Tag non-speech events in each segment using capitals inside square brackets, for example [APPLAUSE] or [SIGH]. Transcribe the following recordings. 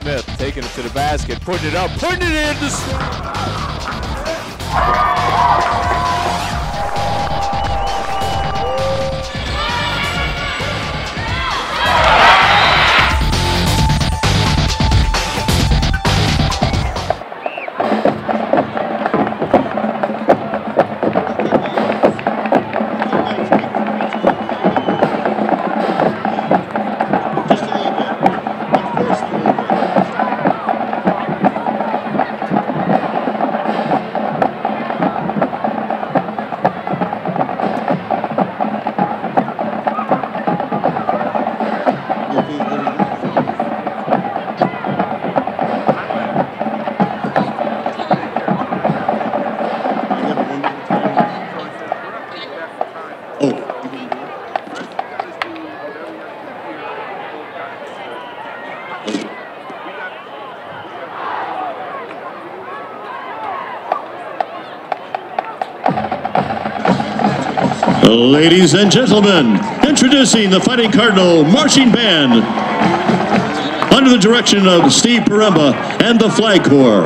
Smith taking it to the basket, putting it up, putting it in. Ladies and gentlemen, introducing the Fighting Cardinal Marching Band under the direction of Steve Poremba and the Flag Corps.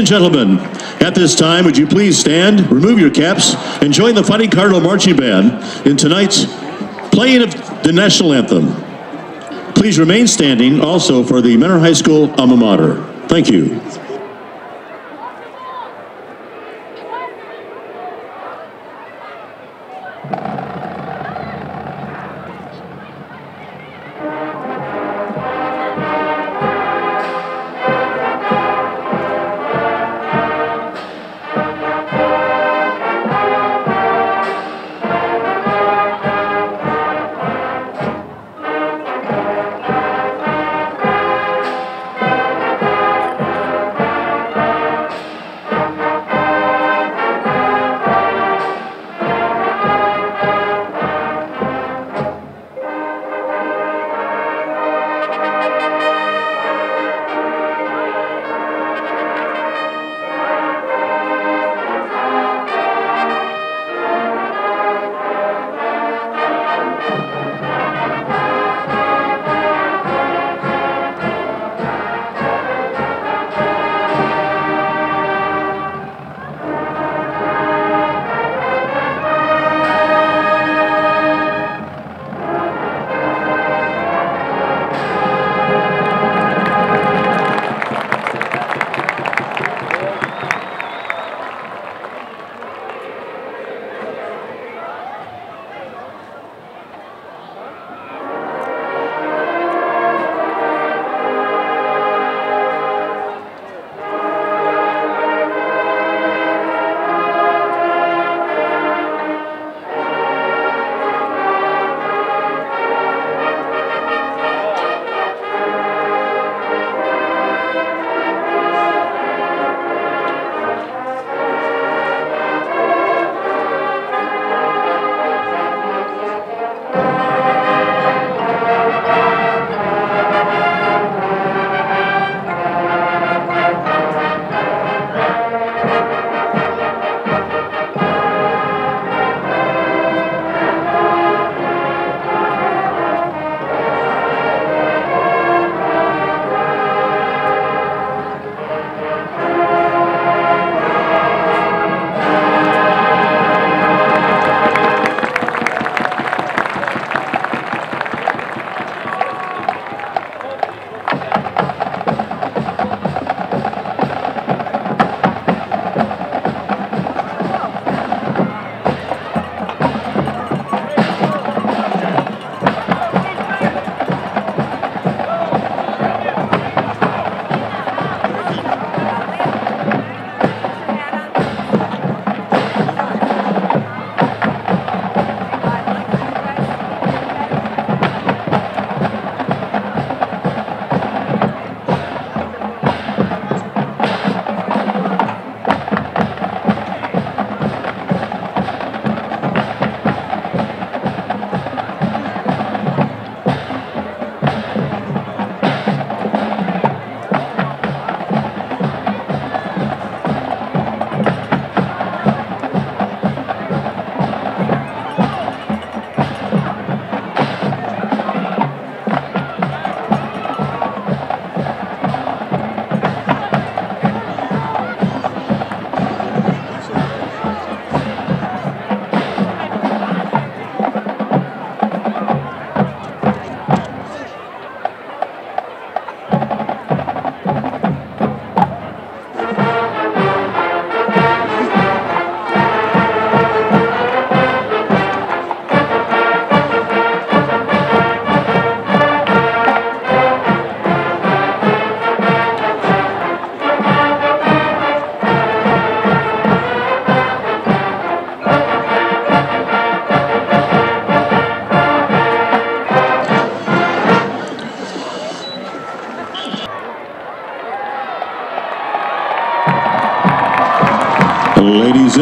And gentlemen, at this time, would you please stand, remove your caps, and join the Fighting Cardinal Marching Band in tonight's playing of the national anthem. Please remain standing also for the Mentor High School alma mater. Thank you.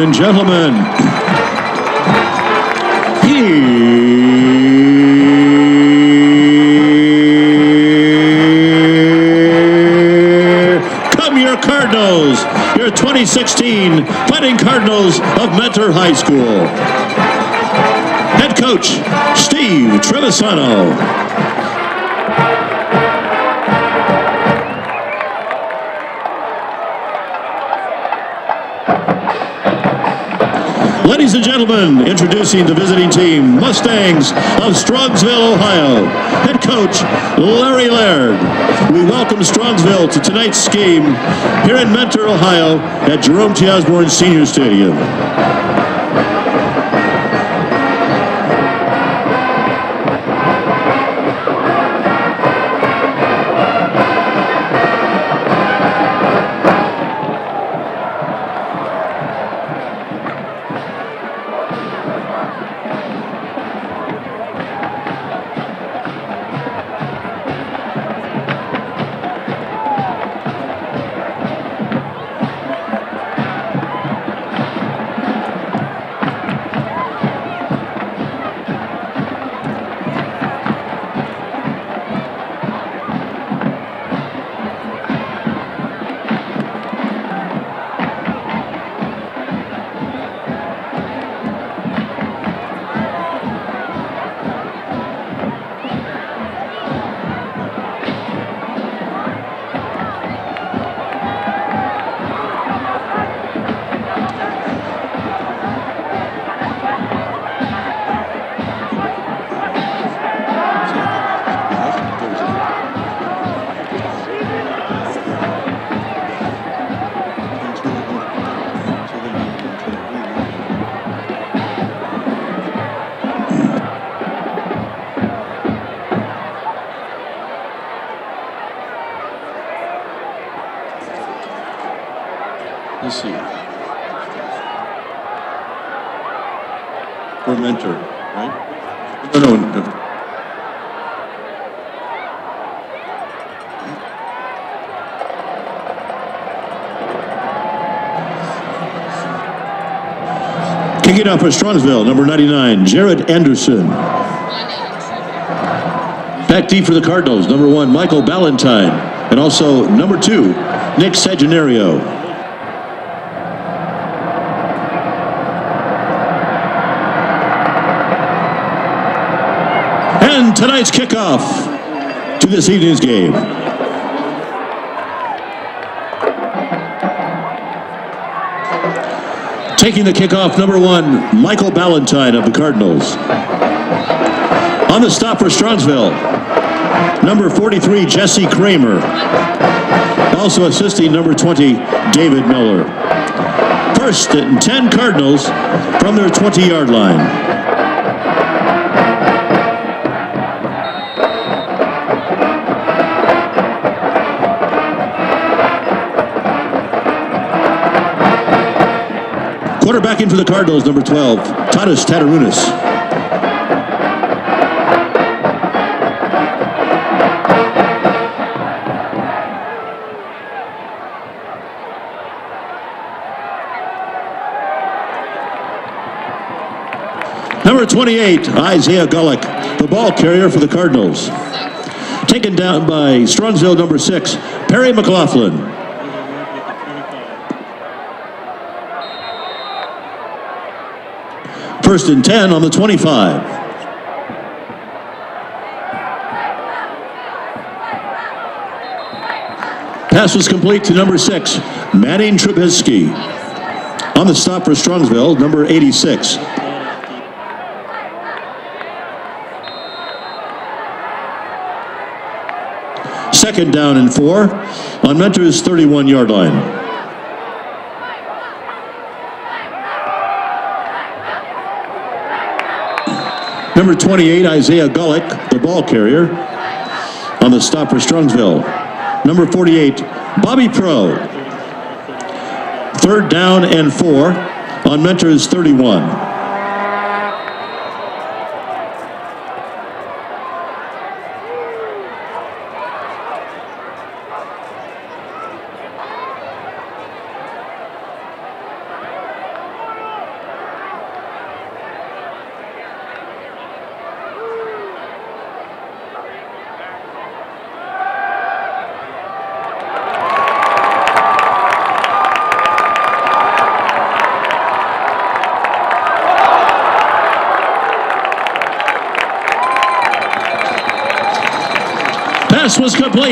And gentlemen, here come your Cardinals, your 2016 Fighting Cardinals of Mentor High School. Head coach, Steve Trivisonno. Gentlemen, introducing the visiting team, Mustangs of Strongsville, Ohio. Head coach, Larry Laird. We welcome Strongsville to tonight's game here in Mentor, Ohio at Jerome T. Osborne Senior Stadium. Off for Strongsville, number 99, Jared Anderson. Back deep for the Cardinals, number one, Michael Ballantyne. And also number two, Nick Sagenario. And tonight's kickoff to this evening's game. Taking the kickoff, number one, Michael Ballantyne of the Cardinals. On the stop for Strongsville, number 43, Jesse Kramer. Also assisting number 20, David Miller. First and 10 Cardinals from their 20-yard line. Quarterback in for the Cardinals, number 12, Tadas Tatarunas. Number 28, Isaiah Gullick, the ball carrier for the Cardinals. Taken down by Strongsville, number six, Perry McLaughlin. First and 10 on the 25. Pass was complete to number six, Manning Trubisky. On the stop for Strongsville, number 86. Second down and four on Mentor's 31 yard line. Number 28, Isaiah Gullick, the ball carrier, on the stop for Strongsville. Number 48, Bobby Pro. Third down and four on Mentor's 31.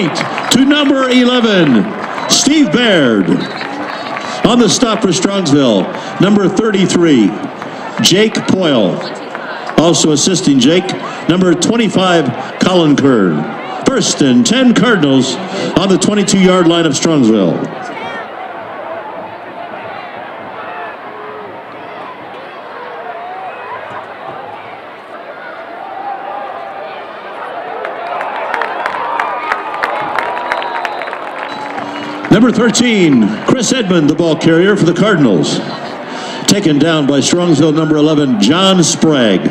To number 11, Steve Baird. On the stop for Strongsville, number 33, Jake Poyle. Also assisting Jake, number 25, Colin Kern. First and 10 Cardinals on the 22 yard line of Strongsville. 13, Chris Edmond, the ball carrier for the Cardinals. Taken down by Strongsville number 11, John Sprague.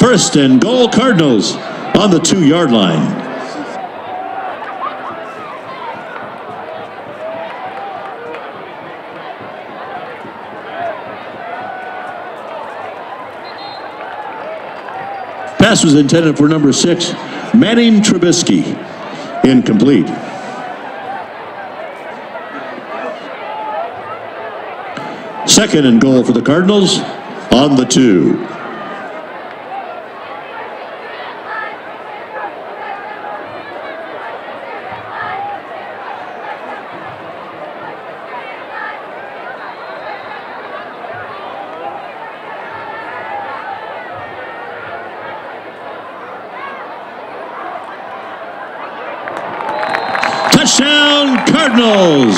First and goal, Cardinals on the two yard line. Pass was intended for number six, Manning Trubisky. Incomplete. Second and goal for the Cardinals on the two. Touchdown, Cardinals!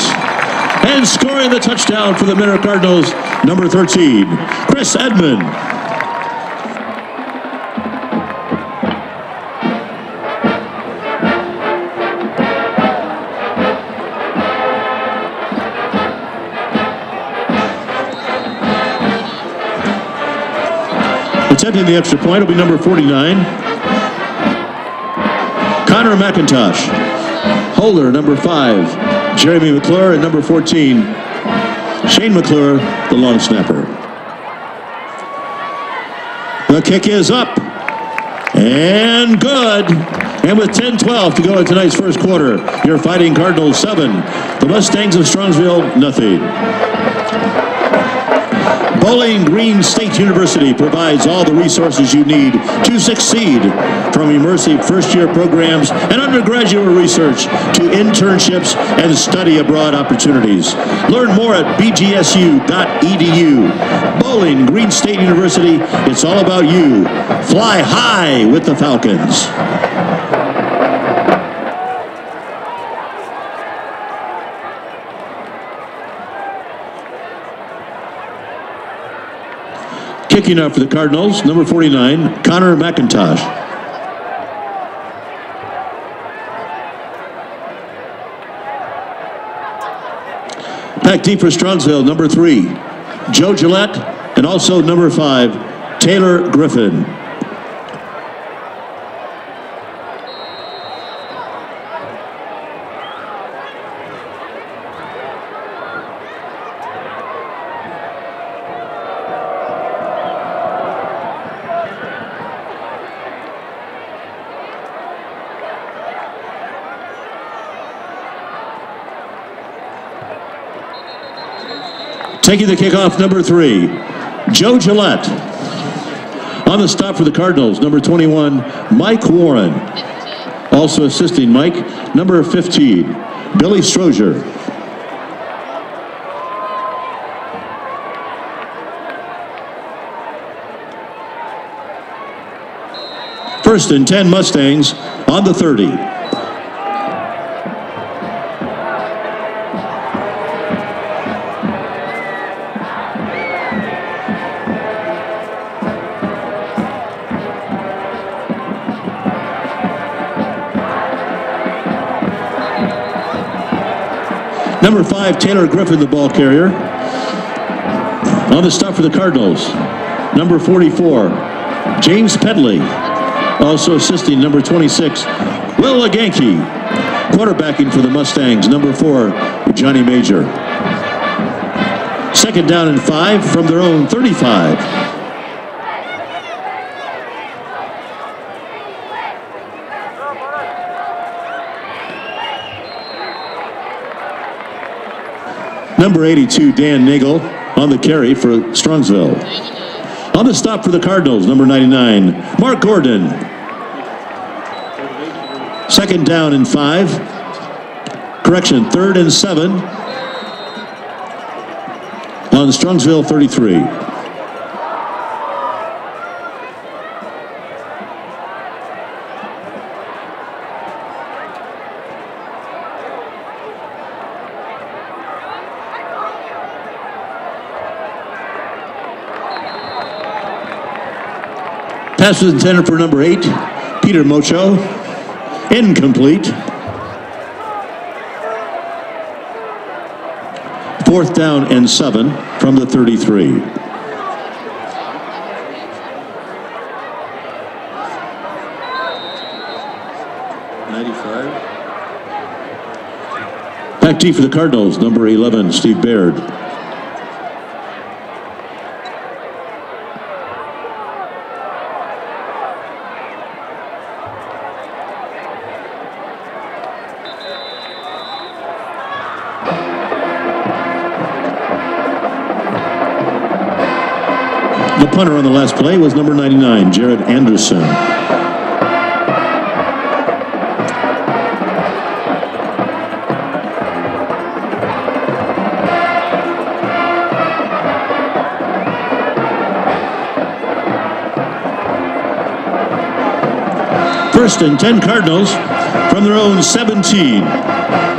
And the touchdown for the Mentor Cardinals, number 13, Chris Edmond. Attempting the extra point will be number 49, Connor McIntosh. Holder, number five, Jeremy McClure, and number 14, Shane McClure, the long snapper. The kick is up and good. And with 10-12 to go in tonight's first quarter, you're Fighting Cardinals 7, the Mustangs of Strongsville nothing. Bowling Green State University provides all the resources you need to succeed from immersive first year programs and undergraduate research to internships and study abroad opportunities. Learn more at bgsu.edu. Bowling Green State University, it's all about you. Fly high with the Falcons. Kicking off for the Cardinals, number 49, Connor McIntosh. Back deep for Strongsville, number three, Joe Gillette, and also number five, Taylor Griffin. Taking the kickoff, number three, Joe Gillette. On the stop for the Cardinals, number 21, Mike Warren. Also assisting Mike, number 15, Billy Strozier. First and 10 Mustangs on the 30. Number five, Taylor Griffin, the ball carrier. On the stop for the Cardinals, number 44, James Pedley. Also assisting, number 26, Will Laganke. Quarterbacking for the Mustangs, number four, Johnny Major. Second down and five from their own 35. Number 82, Dan Nagel on the carry for Strongsville. On the stop for the Cardinals, number 99, Mark Gordon. Second down and five. Correction, third and seven. On Strongsville 33. Pass was intended for number eight, Peter Mocho. Incomplete. Fourth down and seven from the 33. Back T for the Cardinals, number 11, Steve Baird. Punter on the last play was number 99, Jared Anderson. First and 10 Cardinals from their own 17.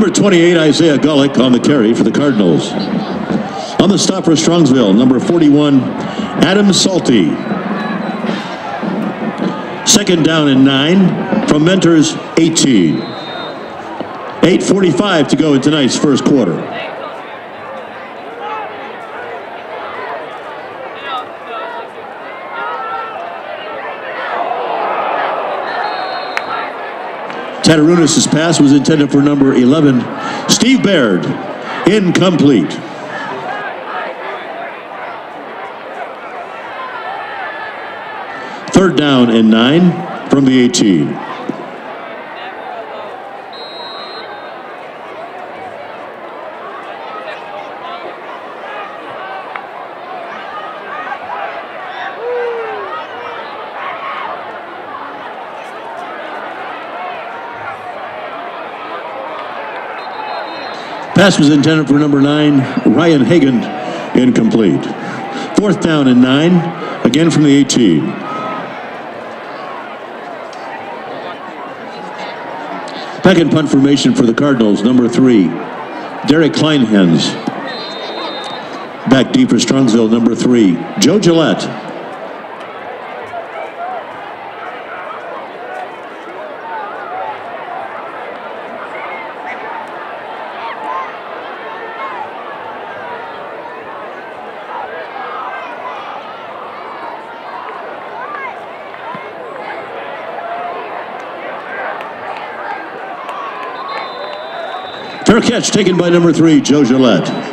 Number 28, Isaiah Gullick on the carry for the Cardinals. On the stop for Strongsville, number 41, Adam Salty. Second down and nine from Mentors 18. 8.45 to go in tonight's first quarter. Tatarunas' pass was intended for number 11, Steve Baird. Incomplete. Third down and nine from the 18. Pass was intended for number nine, Ryan Hagan, incomplete. Fourth down and nine, again from the 18. Back in punt formation for the Cardinals, number three, Derek Kleinhens. Back deep for Strongsville, number three, Joe Gillette. Fair taken by number three, Joe Gillette.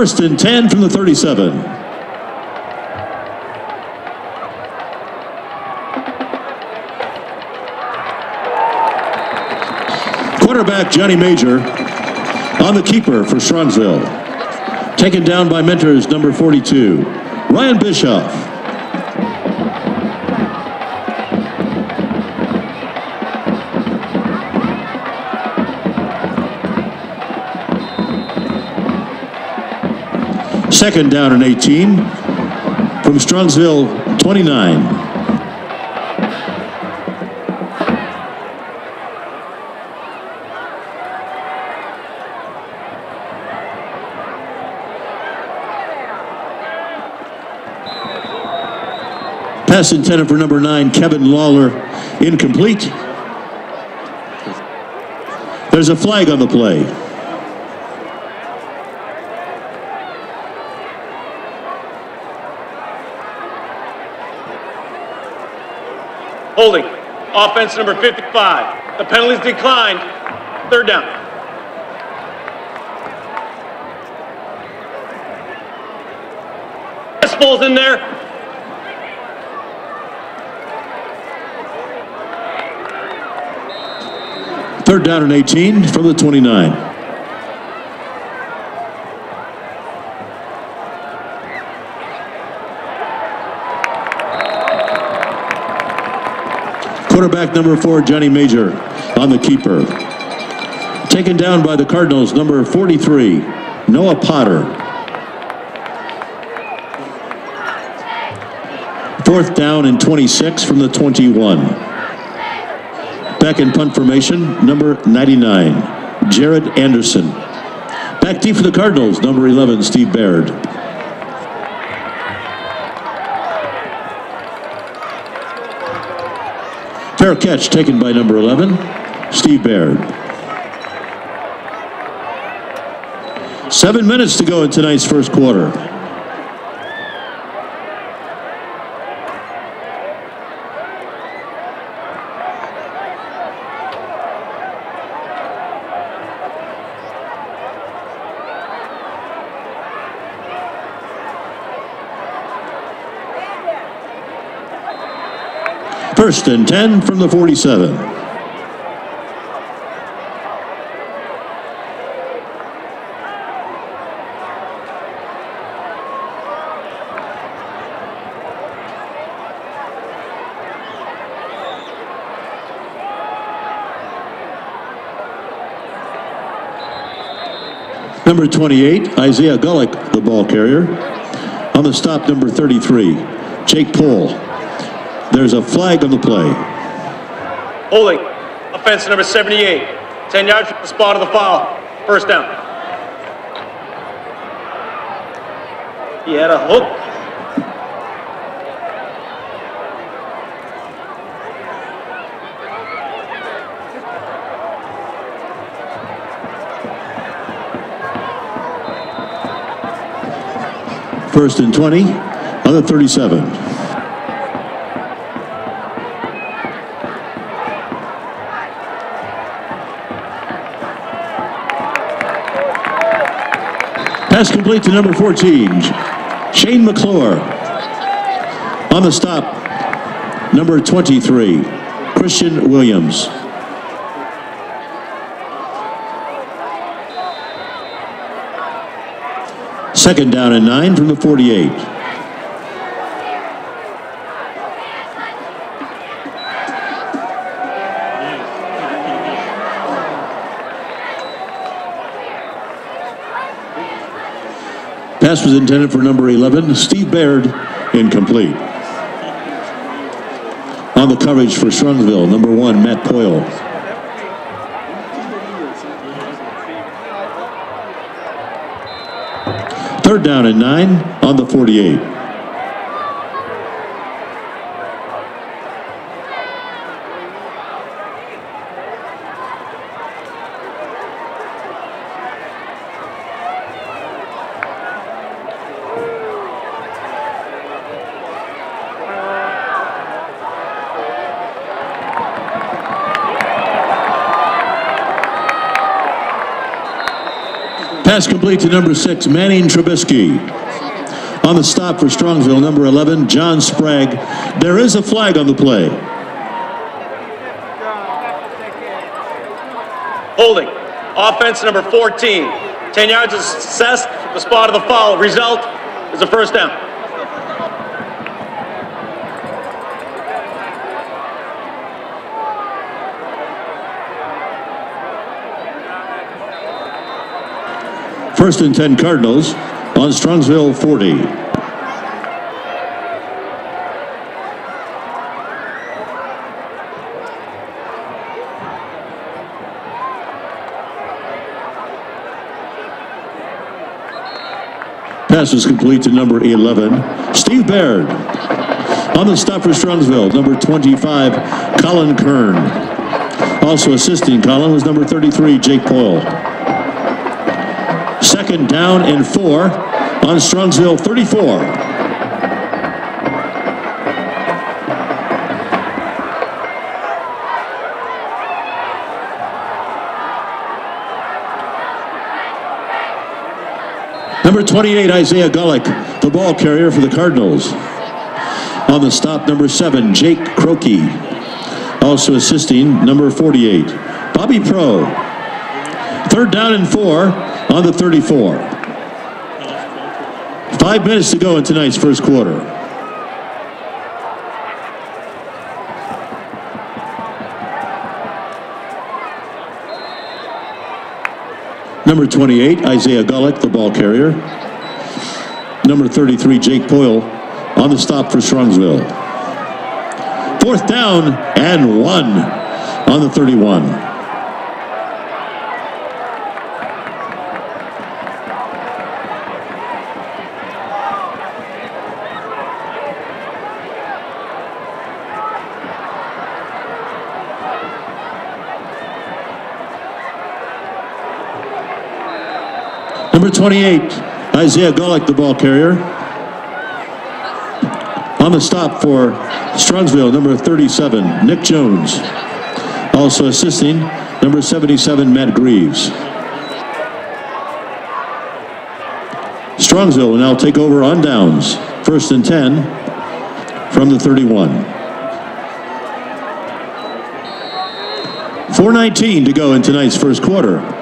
First and 10 from the 37. Quarterback Johnny Major on the keeper for Strongsville. Taken down by mentors number 42, Ryan Bischoff. Second down and 18 from Strongsville 29. Pass intended for number nine, Kevin Lawler, incomplete. There's a flag on the play. Holding. Offense number 55. The penalty's declined. Third down. This ball's in there. Third down and 18 from the 29. Quarterback number four, Johnny Major, on the keeper. Taken down by the Cardinals, number 43, Noah Potter. Fourth down and 26 from the 21. Back in punt formation, number 99, Jared Anderson. Back deep for the Cardinals, number 11, Steve Baird. Fair catch taken by number 11, Steve Baird. Seven minutes to go in tonight's first quarter. First and 10 from the 47. Number 28, Isaiah Gullick, the ball carrier. On the stop, number 33, Jake Poyle. There's a flag on the play. Holding. Offense number 78. 10 yards from the spot of the foul. First down. He had a hook. First and 20 on the 37. Pass complete to number 14, Shane McClure. On the stop, number 23, Christian Williams. Second down and nine from the 48. Pass was intended for number 11, Steve Baird, incomplete. On the coverage for Strongsville, number one, Matt Poyle. Third down and nine on the 48. Pass complete to number six, Manning Trubisky. On the stop for Strongsville, number 11, John Sprague. There is a flag on the play. Holding. Offense number 14. 10 yards of success. The spot of the foul. Result is a first down. First and 10 Cardinals on Strongsville 40. Pass is complete to number 11, Steve Baird. On the stop for Strongsville, number 25, Colin Kern. Also assisting Colin was number 33, Jake Poyle. Second down and four on Strongsville 34. Number 28, Isaiah Gullick, the ball carrier for the Cardinals. On the stop, number seven, Jake Croakey. Also assisting, number 48, Bobby Pro. Third down and four on the 34. Five minutes to go in tonight's first quarter. Number 28, Isaiah Gullick, the ball carrier. Number 33, Jake Poyle, on the stop for Strongsville. Fourth down and one on the 31. 28, Isaiah Gullick, the ball carrier. On the stop for Strongsville, number 37, Nick Jones. Also assisting, number 77, Matt Greaves. Strongsville will now take over on downs. First and 10 from the 31. 4.19 to go in tonight's first quarter.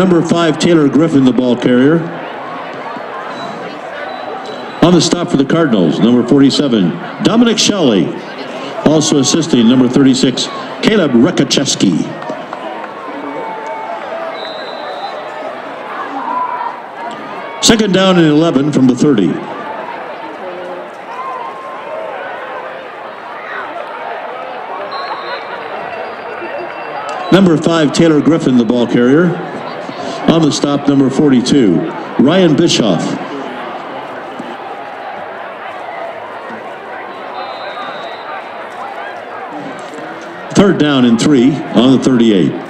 Number five, Taylor Griffin, the ball carrier. On the stop for the Cardinals, number 47, Dominic Shelley. Also assisting, number 36, Caleb Rekacheski. Second down and 11 from the 30. Number five, Taylor Griffin, the ball carrier. On the stop, number 42, Ryan Bischoff. Third down and three on the 38.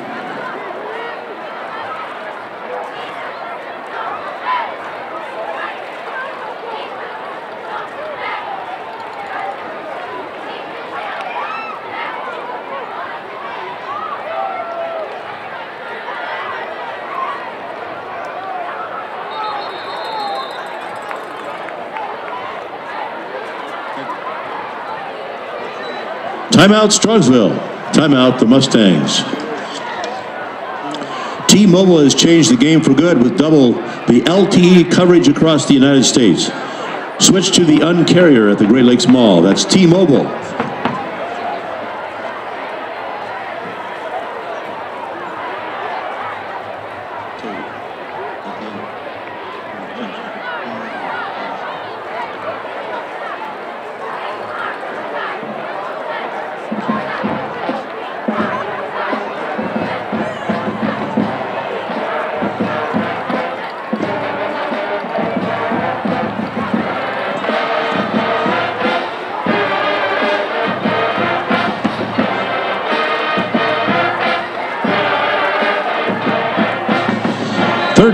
Timeout Strongsville. Timeout the Mustangs. T-Mobile has changed the game for good with double the LTE coverage across the United States. Switch to the Uncarrier at the Great Lakes Mall. That's T-Mobile.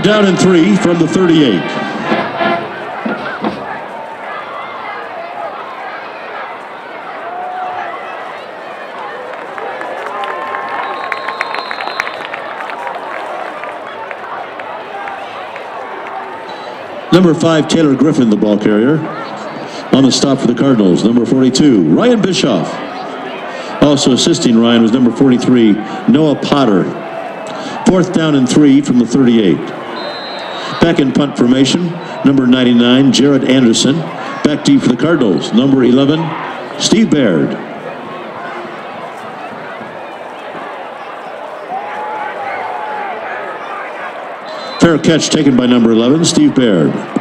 Down and three from the 38. Number five, Taylor Griffin, the ball carrier. On the stop for the Cardinals, number 42, Ryan Bischoff. Also assisting Ryan was number 43, Noah Potter. Fourth down and three from the 38. Back in punt formation, number 99, Jared Anderson. Back deep for the Cardinals, number 11, Steve Baird. Fair catch taken by number 11, Steve Baird.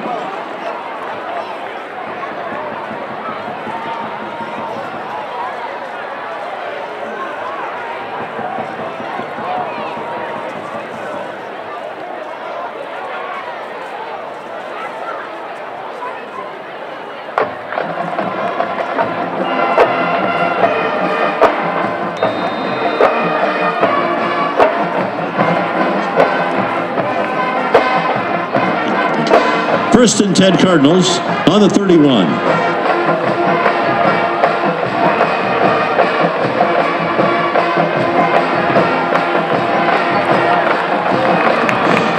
10 Cardinals on the 31.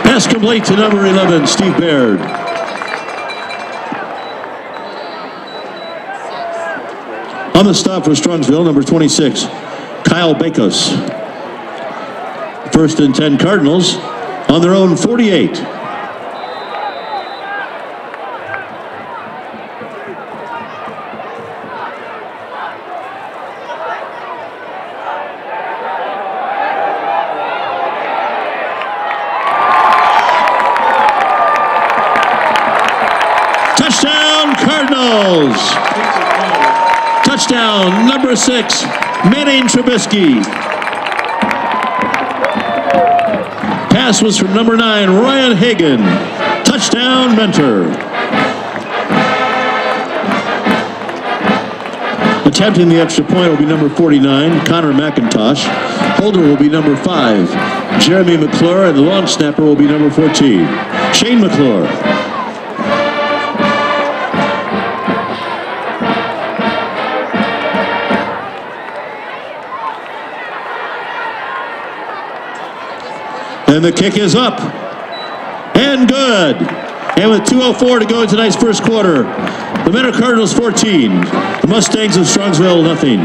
Pass complete to number 11, Steve Baird. On the stop for Strongsville, number 26, Kyle Bakos. First and 10 Cardinals on their own 48. Touchdown Cardinals! Touchdown number six, Manning Trubisky. Pass was from number nine, Ryan Hagan. Touchdown Mentor. Attempting the extra point will be number 49, Connor McIntosh. Holder will be number five, Jeremy McClure, and the long snapper will be number 14, Shane McClure. And the kick is up. And good. And with 2.04 to go in tonight's first quarter, the Mentor Cardinals 14, the Mustangs of Strongsville nothing.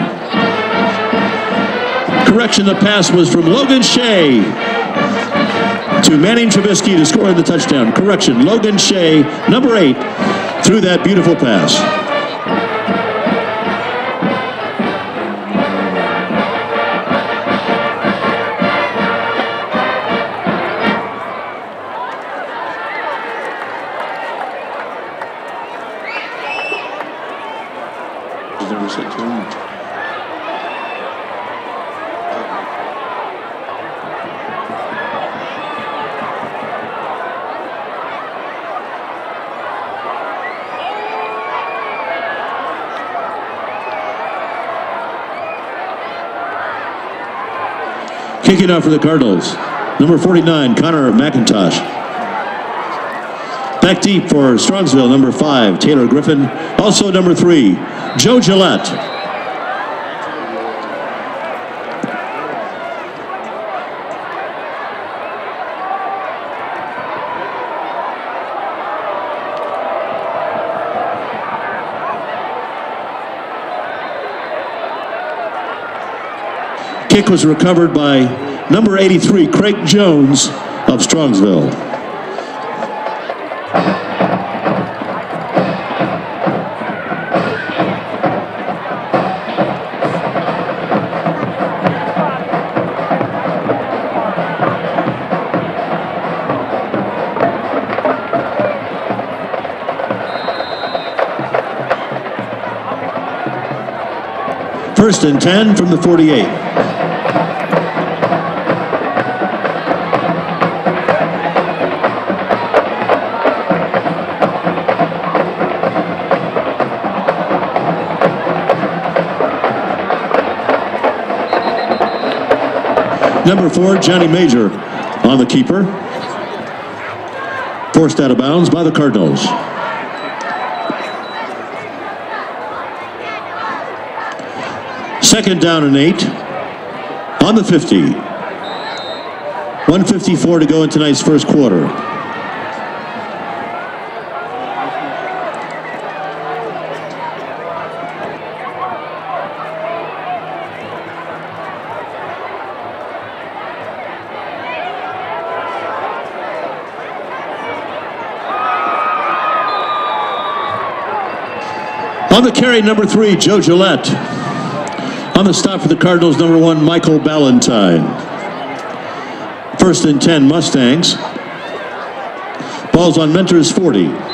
Correction, the pass was from Logan Shea to Manning Trubisky to score the touchdown. Correction, Logan Shea, number eight, threw that beautiful pass. For the Cardinals, number 49, Connor McIntosh. Back deep for Strongsville, number five, Taylor Griffin. Also number three, Joe Gillette. Kick was recovered by number 83, Craig Jones of Strongsville. First and 10 from the 48. Number four, Johnny Major on the keeper. Forced out of bounds by the Cardinals. Second down and eight on the 50. 154 to go in tonight's first quarter. On the number three, Joe Gillette. On the stop for the Cardinals, number one, Michael Ballantyne. First and 10, Mustangs. Ball's on Mentors 40.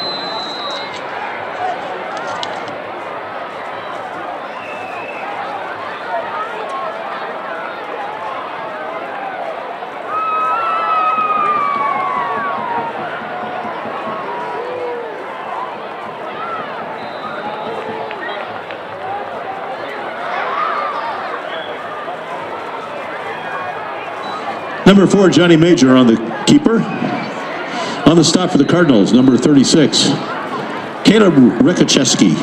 Number four, Johnny Major on the keeper. On the stop for the Cardinals, number 36, Caleb Rekacheski.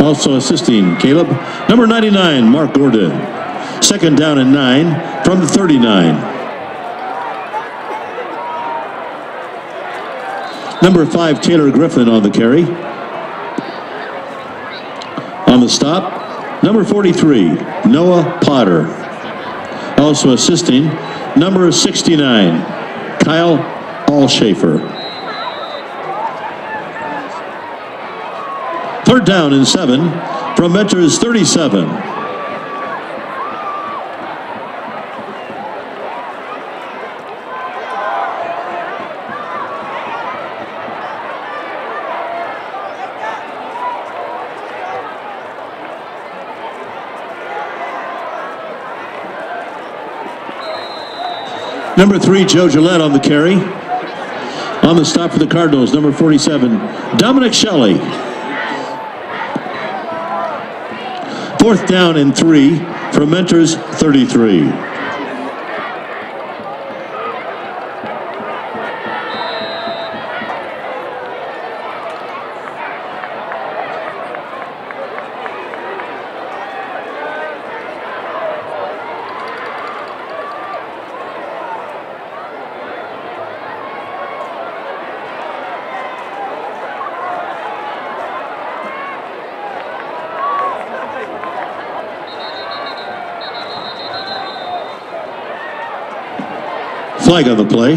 Also assisting Caleb, number 99, Mark Gordon. Second down and nine from the 39. Number five, Taylor Griffin on the carry. On the stop, number 43, Noah Potter. Also assisting, number 69, Kyle Allshafer. Third down and seven from Mentor's 37. Number three, Joe Gillette on the carry. On the stop for the Cardinals, number 47, Dominic Shelley. Fourth down and three from Mentors 33. Flag on the play.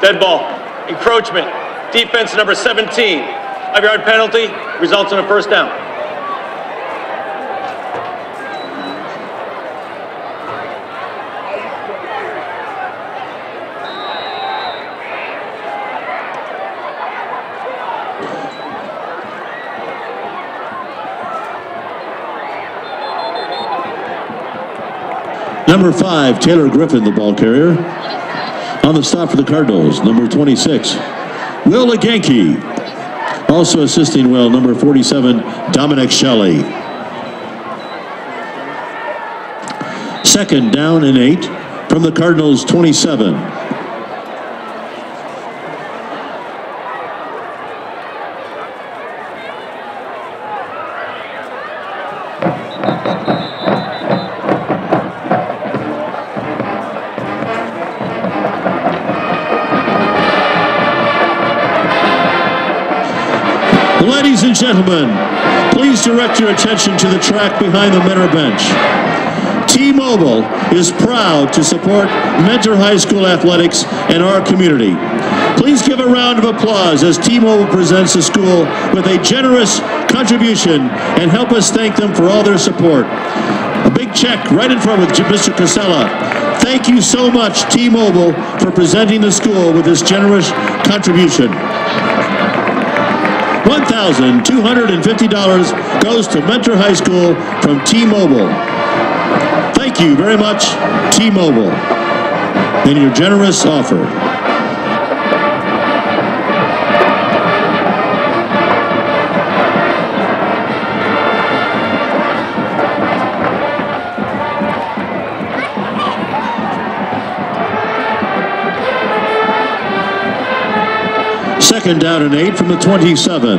Dead ball. Encroachment. Defense number 17. Five-yard penalty results in a first down. Number five, Taylor Griffin, the ball carrier. On the stop for the Cardinals, number 26, Will Leganke. Also assisting Will, number 47, Dominic Shelley. Second down and eight from the Cardinals 27. Your attention to the track behind the Mentor bench. T-Mobile is proud to support Mentor High School athletics and our community. Please give a round of applause as T-Mobile presents the school with a generous contribution and help us thank them for all their support. A big check right in front with Mr. Casella. Thank you so much, T-Mobile, for presenting the school with this generous contribution. $1,250 goes to Mentor High School from T-Mobile. Thank you very much, T-Mobile, and your generous offer. Second down and eight from the 27.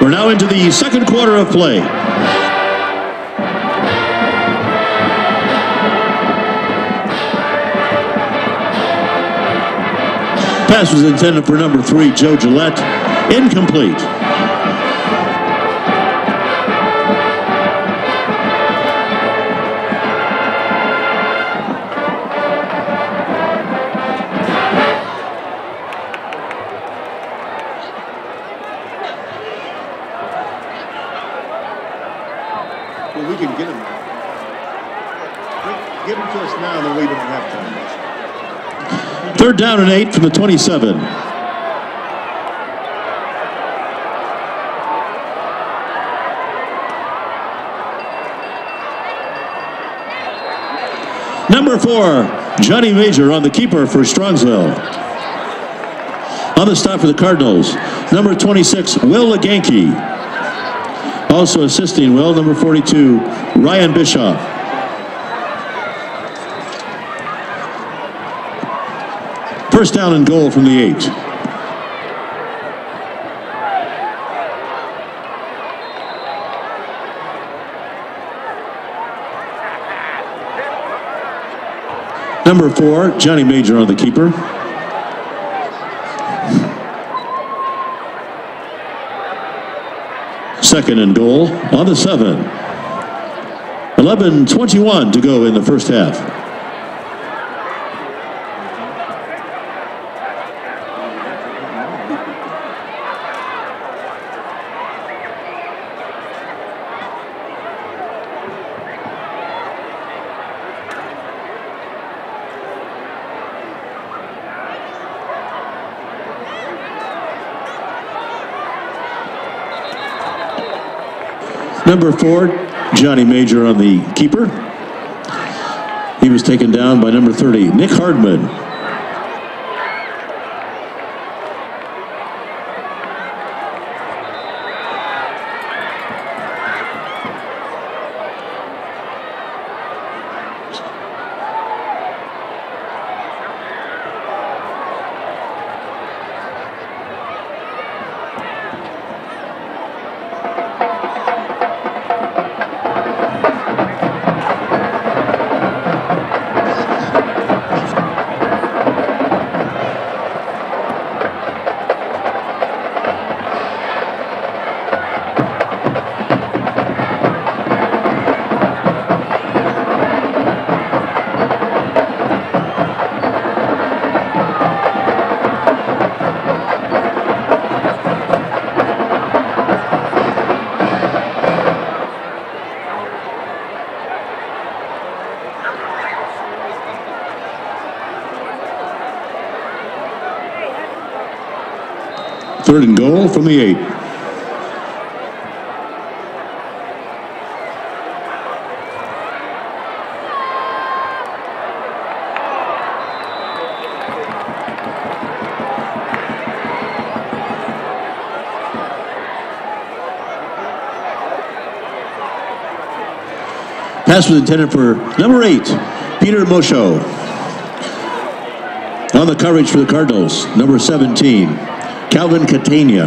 We're now into the second quarter of play. Pass was intended for number three, Joe Gillette. Incomplete. Eight from the 27. Number four, Johnny Major on the keeper for Strongsville. On the stop for the Cardinals, number 26, Will Leganke. Also assisting Will, number 42, Ryan Bischoff. First down and goal from the eight. Number four, Johnny Major on the keeper. Second and goal on the seven. 11-21 to go in the first half. Number four, Johnny Major on the keeper. He was taken down by number 30, Nick Hardman. Third and goal from the eight. Pass was intended for number eight, Peter Mosho. On the coverage for the Cardinals, number 17, Calvin Catania.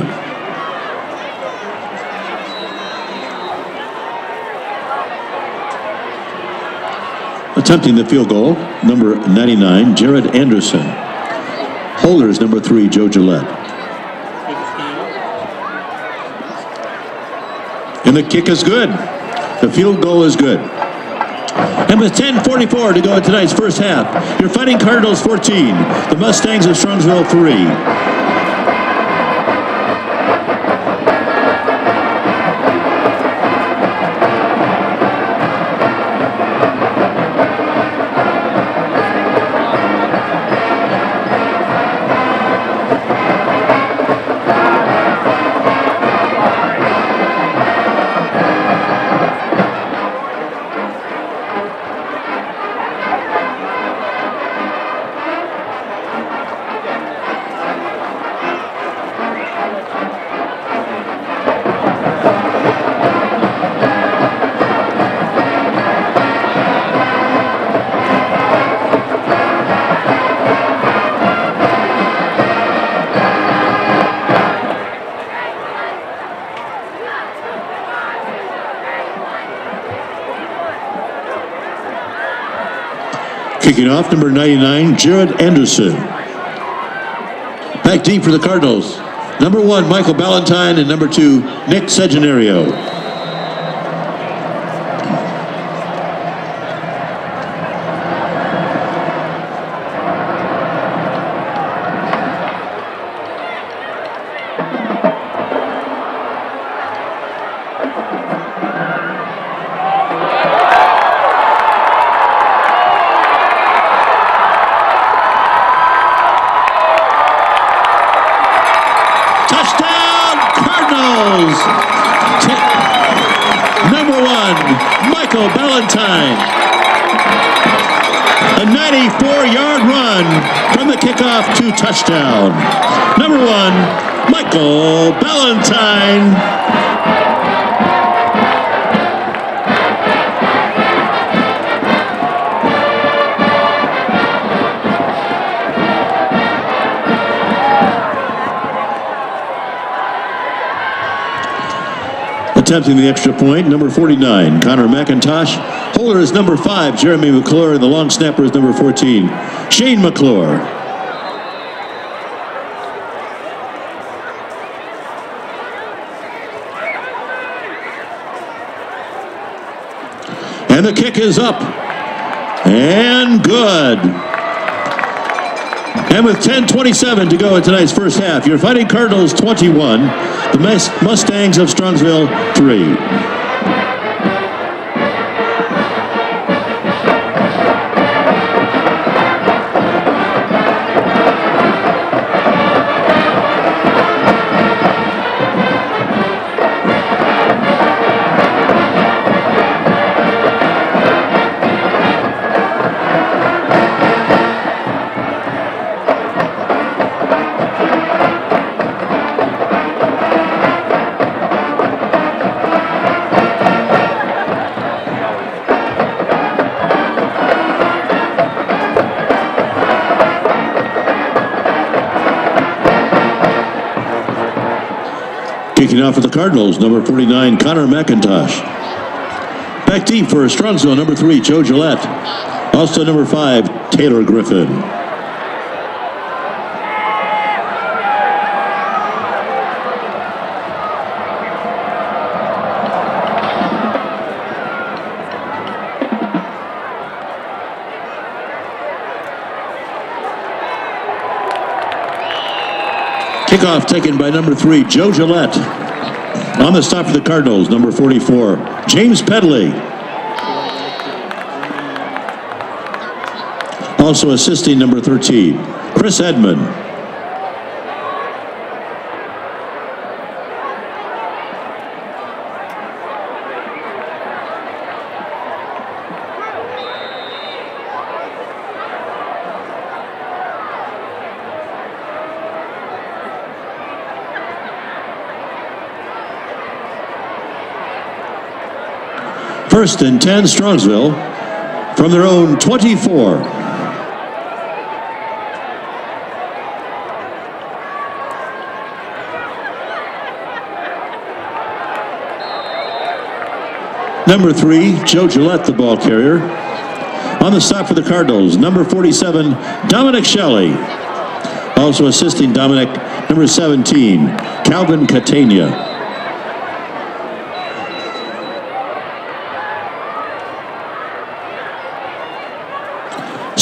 Attempting the field goal, number 99, Jared Anderson. Holders, number three, Joe Gillette. And the kick is good. The field goal is good. And with 10.44 to go in tonight's first half, you're fighting Cardinals 14, the Mustangs of Strongsville 3. Kicking off, number 99, Jared Anderson. Back deep for the Cardinals. Number one, Michael Ballantyne, and number two, Nick Segenario. Attempting the extra point, number 49, Connor McIntosh. Holder is number 5, Jeremy McClure, and the long snapper is number 14, Shane McClure. And the kick is up. And good. And with 10.27 to go in tonight's first half, your Fighting Cardinals 21, the Mustangs of Strongsville 3. Kicking off for the Cardinals, number 49, Connor McIntosh. Back deep for Strongsville, number 3, Joe Gillette. Also number 5, Taylor Griffin. Kickoff taken by number three, Joe Gillette. On the stop for the Cardinals, number 44, James Pedley. Also assisting number 13, Chris Edmond. First and 10, Strongsville, from their own 24. Number three, Joe Gillette, the ball carrier. On the stop for the Cardinals, number 47, Dominic Shelley. Also assisting Dominic, number 17, Calvin Catania.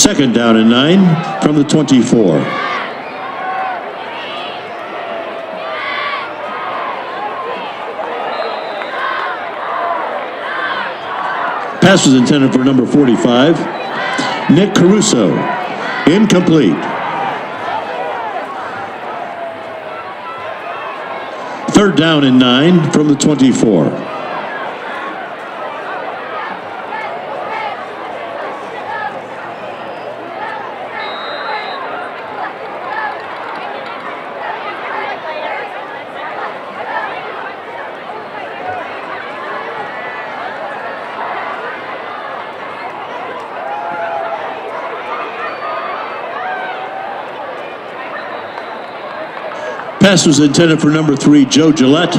Second down and nine from the 24. Pass was intended for number 45, Nick Caruso. Incomplete. Third down and nine from the 24. Pass was intended for number three, Joe Gillette.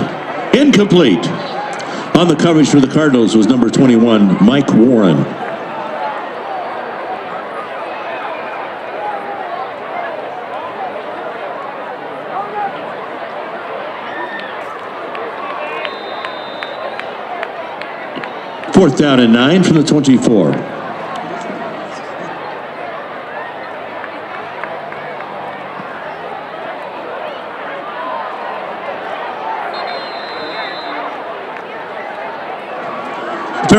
Incomplete. On the coverage for the Cardinals was number 21, Mike Warren. Fourth down and nine from the 24.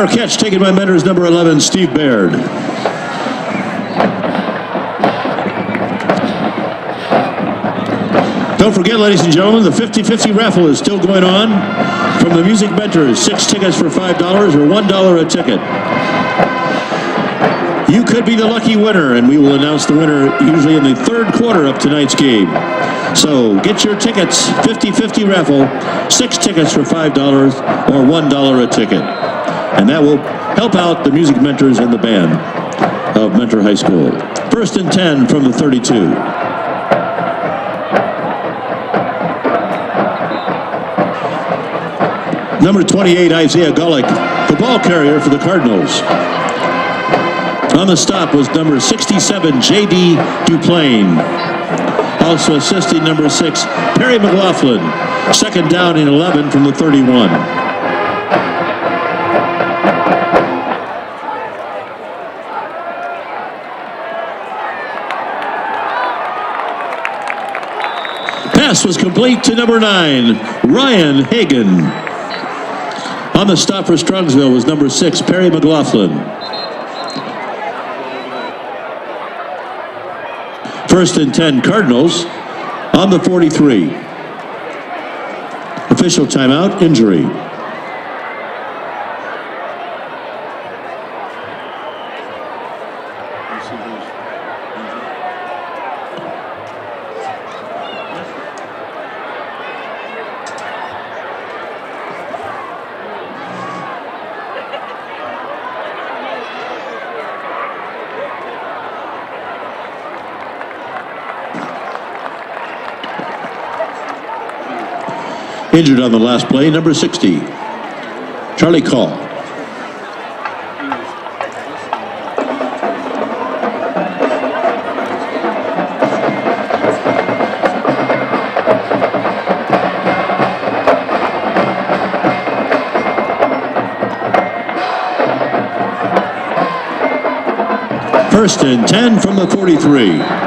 Fair catch taken by Mentor's number 11, Steve Baird. Don't forget, ladies and gentlemen, the 50-50 raffle is still going on from the Music Mentors. Six tickets for $5 or $1 a ticket. You could be the lucky winner, and we will announce the winner usually in the third quarter of tonight's game. So get your tickets, 50-50 raffle, six tickets for $5 or $1 a ticket. And that will help out the music mentors and the band of Mentor High School. First and 10 from the 32. Number 28, Isaiah Gullick, the ball carrier for the Cardinals. On the stop was number 67, J.D. Duplain. Also assisting number 6, Perry McLaughlin. Second down in 11 from the 31. Was complete to number 9, Ryan Hagan. On the stop for Strongsville was number 6, Perry McLaughlin. First and 10 Cardinals on the 43. Official timeout, injury. Injured on the last play, number 60, Charlie Call. First and 10 from the 43.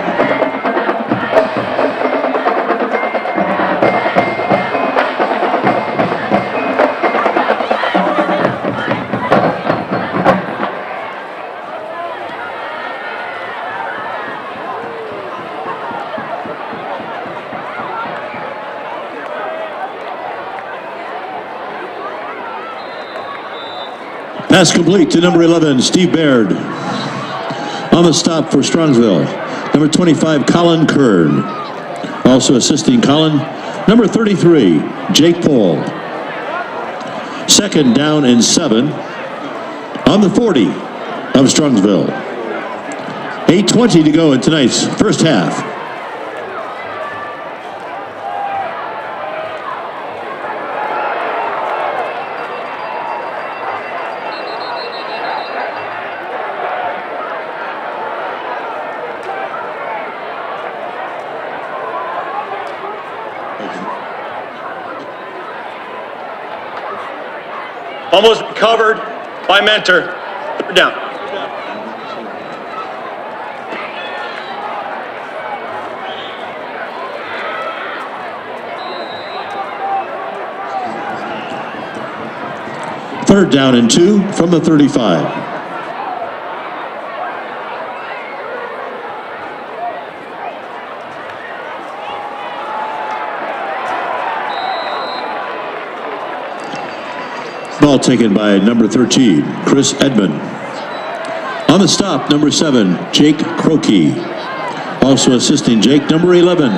Pass complete to number 11, Steve Baird. On the stop for Strongsville, number 25, Colin Kern. Also assisting Colin, number 33, Jake Paul. Second down and seven on the 40 of Strongsville. 8.20 to go in tonight's first half. Almost covered by Mentor. Third down. Third down and two from the 35. Ball taken by number 13, Chris Edmond. On the stop, number seven, Jake Croakey. Also assisting Jake, number 11,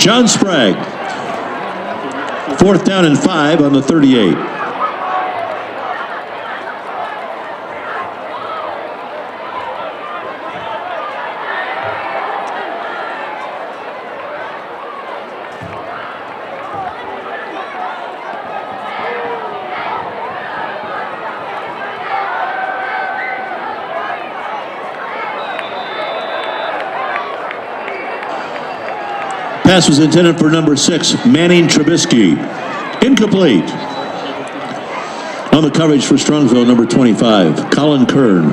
John Sprague. Fourth down and five on the 38. Pass was intended for number six, Manning Trubisky. Incomplete. On the coverage for Strongsville, number 25, Colin Kern.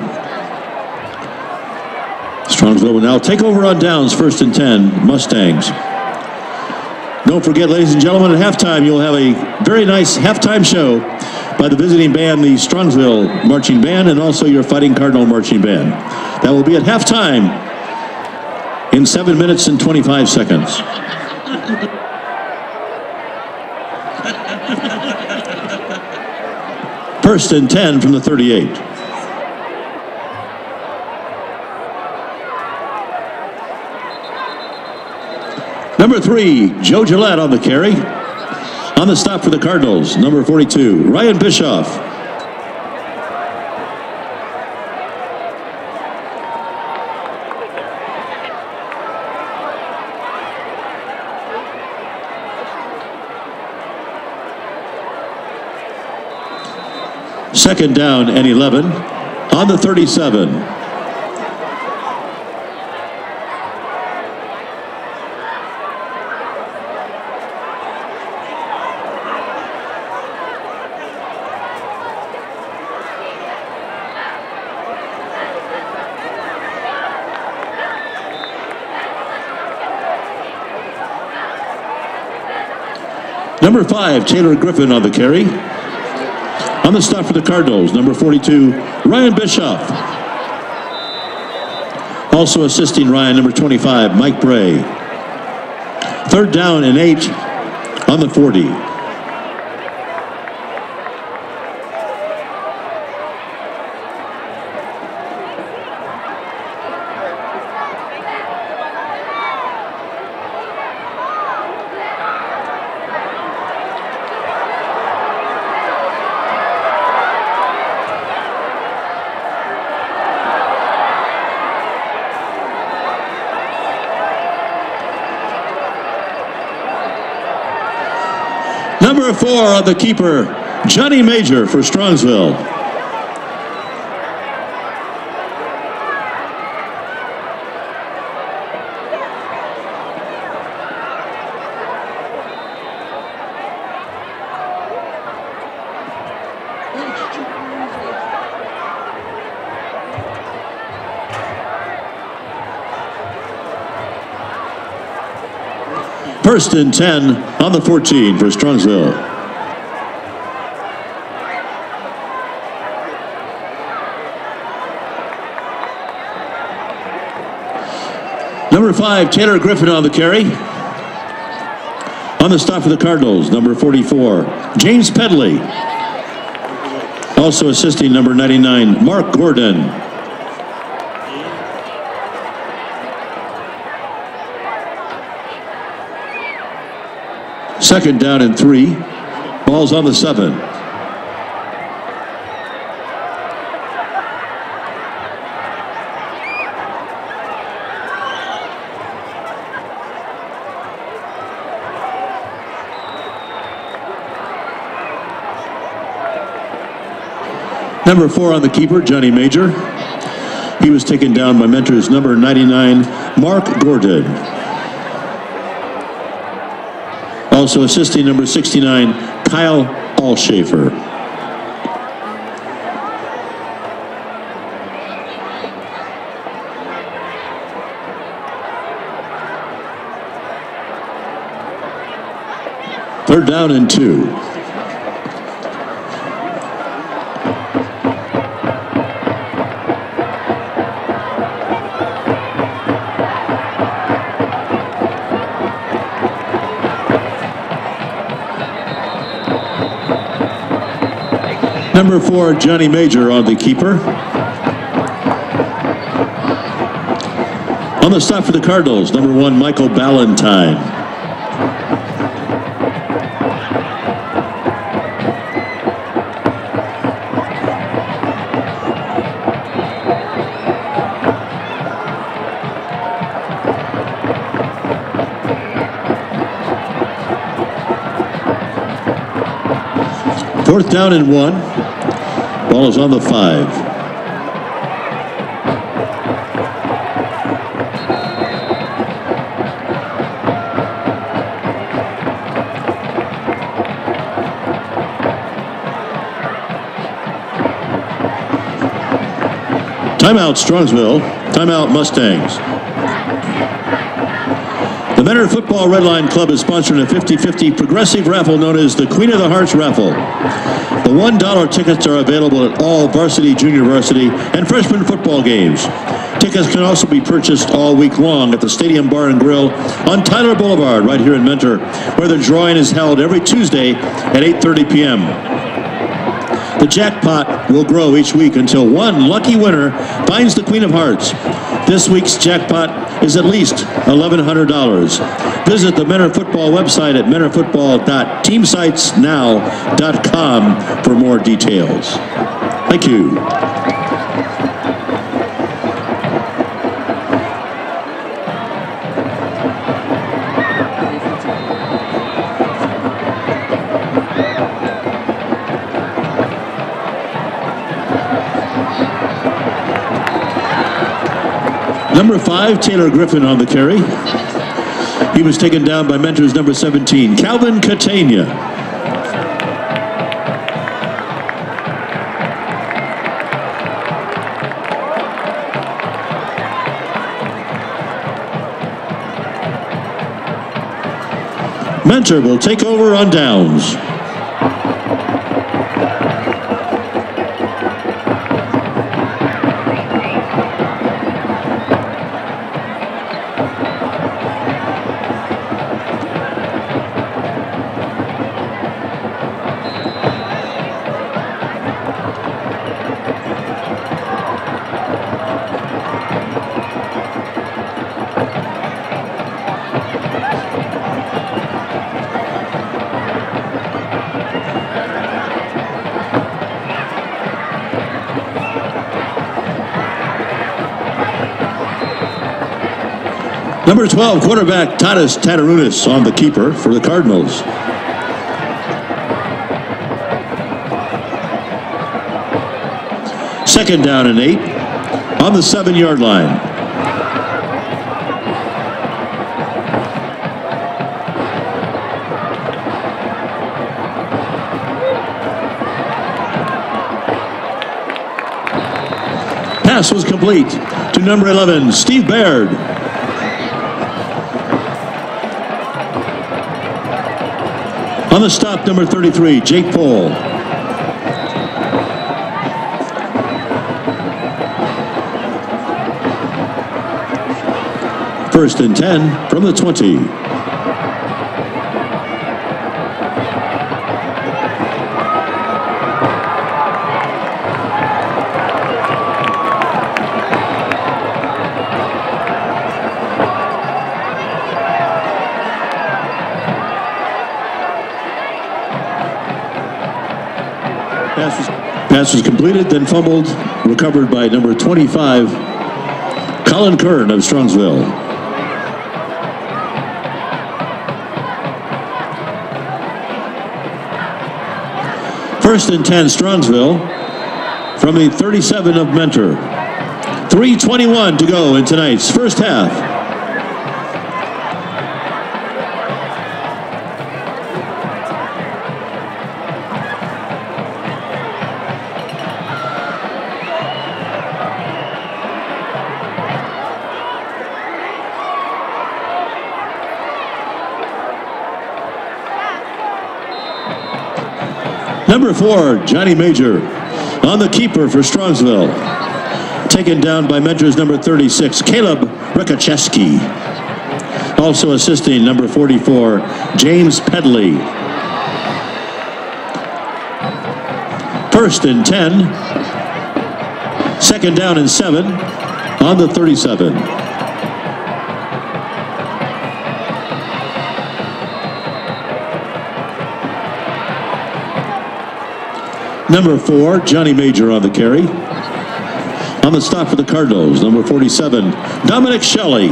Strongsville will now take over on downs, first and 10, Mustangs. Don't forget, ladies and gentlemen, at halftime, you'll have a very nice halftime show by the visiting band, the Strongsville Marching Band, and also your Fighting Cardinal Marching Band. That will be at halftime in 7 minutes and 25 seconds. First and 10 from the 38. Number three, Joe Gillette on the carry. On the stop for the Cardinals, number 42, Ryan Bischoff. Second down and 11 on the 37. Number five, Taylor Griffin on the carry. The stop for the Cardinals, number 42, Ryan Bischoff. Also assisting Ryan, number 25, Mike Bray. Third down and eight on the 40. Number four on the keeper, Johnny Major for Strongsville. First and 10 on the 14 for Strongsville. Number five, Taylor Griffin on the carry. On the stop for the Cardinals, number 44, James Pedley. Also assisting number 99, Mark Gordon. Second down and three. Ball's on the seven. Number four on the keeper, Johnny Major. He was taken down by mentors number 99, Mark Gordon. Also assisting number 69, Kyle Allshafer. Third down and two. Number four, Johnny Major on the keeper. On the stop for the Cardinals, number one, Michael Ballantyne. Fourth down and one. Ball is on the five. Timeout Strongsville. Timeout Mustangs. Mentor Football Redline Club is sponsoring a 50-50 progressive raffle known as the Queen of the Hearts raffle. The $1 tickets are available at all varsity, junior varsity, and freshman football games. Tickets can also be purchased all week long at the Stadium Bar and Grill on Tyler Boulevard right here in Mentor, where the drawing is held every Tuesday at 8.30 p.m. The jackpot will grow each week until one lucky winner finds the Queen of Hearts. This week's jackpot is at least $1,100. Visit the Mentor Football website at mentorfootball.teamsitesnow.com for more details. Thank you. Number five, Taylor Griffin on the carry. He was taken down by mentors number 17, Calvin Catania. Mentor will take over on downs. Number 12, quarterback Tadas Tatarunas on the keeper for the Cardinals. Second down and eight on the seven yard line. Pass was complete to number 11, Steve Baird. On the stop, number 33, Jake Poyle. First and 10 from the 20. Pass was completed, then fumbled, recovered by number 25, Colin Kern of Strongsville. First and 10, Strongsville from the 37 of Mentor. 3.21 to go in tonight's first half. Number four, Johnny Major on the keeper for Strongsville. Taken down by Mentors number 36, Caleb Rekacheski. Also assisting number 44, James Pedley. First and 10. Second down and seven on the 37. Number four, Johnny Major on the carry. On the stop for the Cardinals, number 47, Dominic Shelley.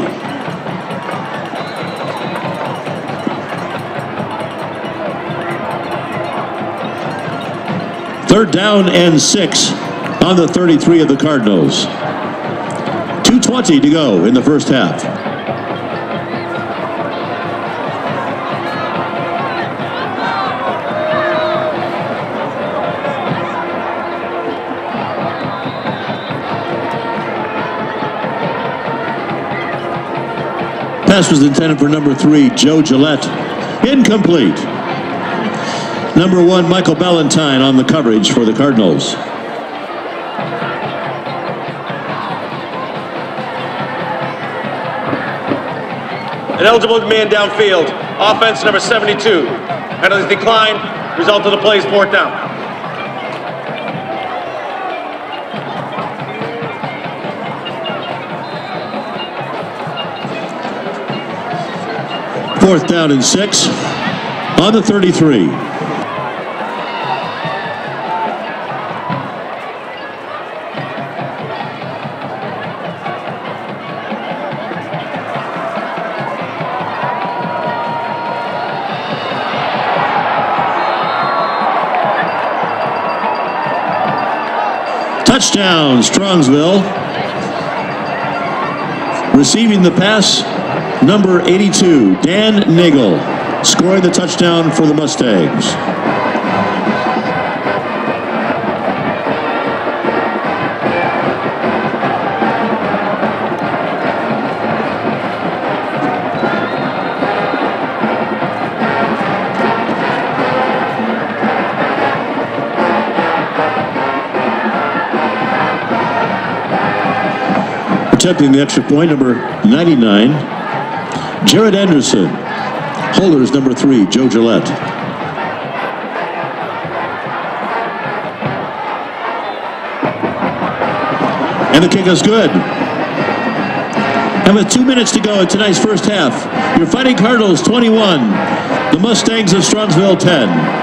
Third down and six on the 33 of the Cardinals. 2.20 to go in the first half. Pass was intended for number three, Joe Gillette. Incomplete. Number one, Michael Ballantyne on the coverage for the Cardinals. An eligible man downfield. Offense number 72. Penalties declined. Result of the play is fourth down. Fourth down and six on the 33. Touchdown, Strongsville. Receiving the pass, number 82, Dan Nagel, scoring the touchdown for the Mustangs. Attempting the extra point, number 99, Jared Anderson. Holders, number three, Joe Gillette. And the kick is good. And with two minutes to go in tonight's first half, your Fighting Cardinals 21, the Mustangs of Strongsville 10.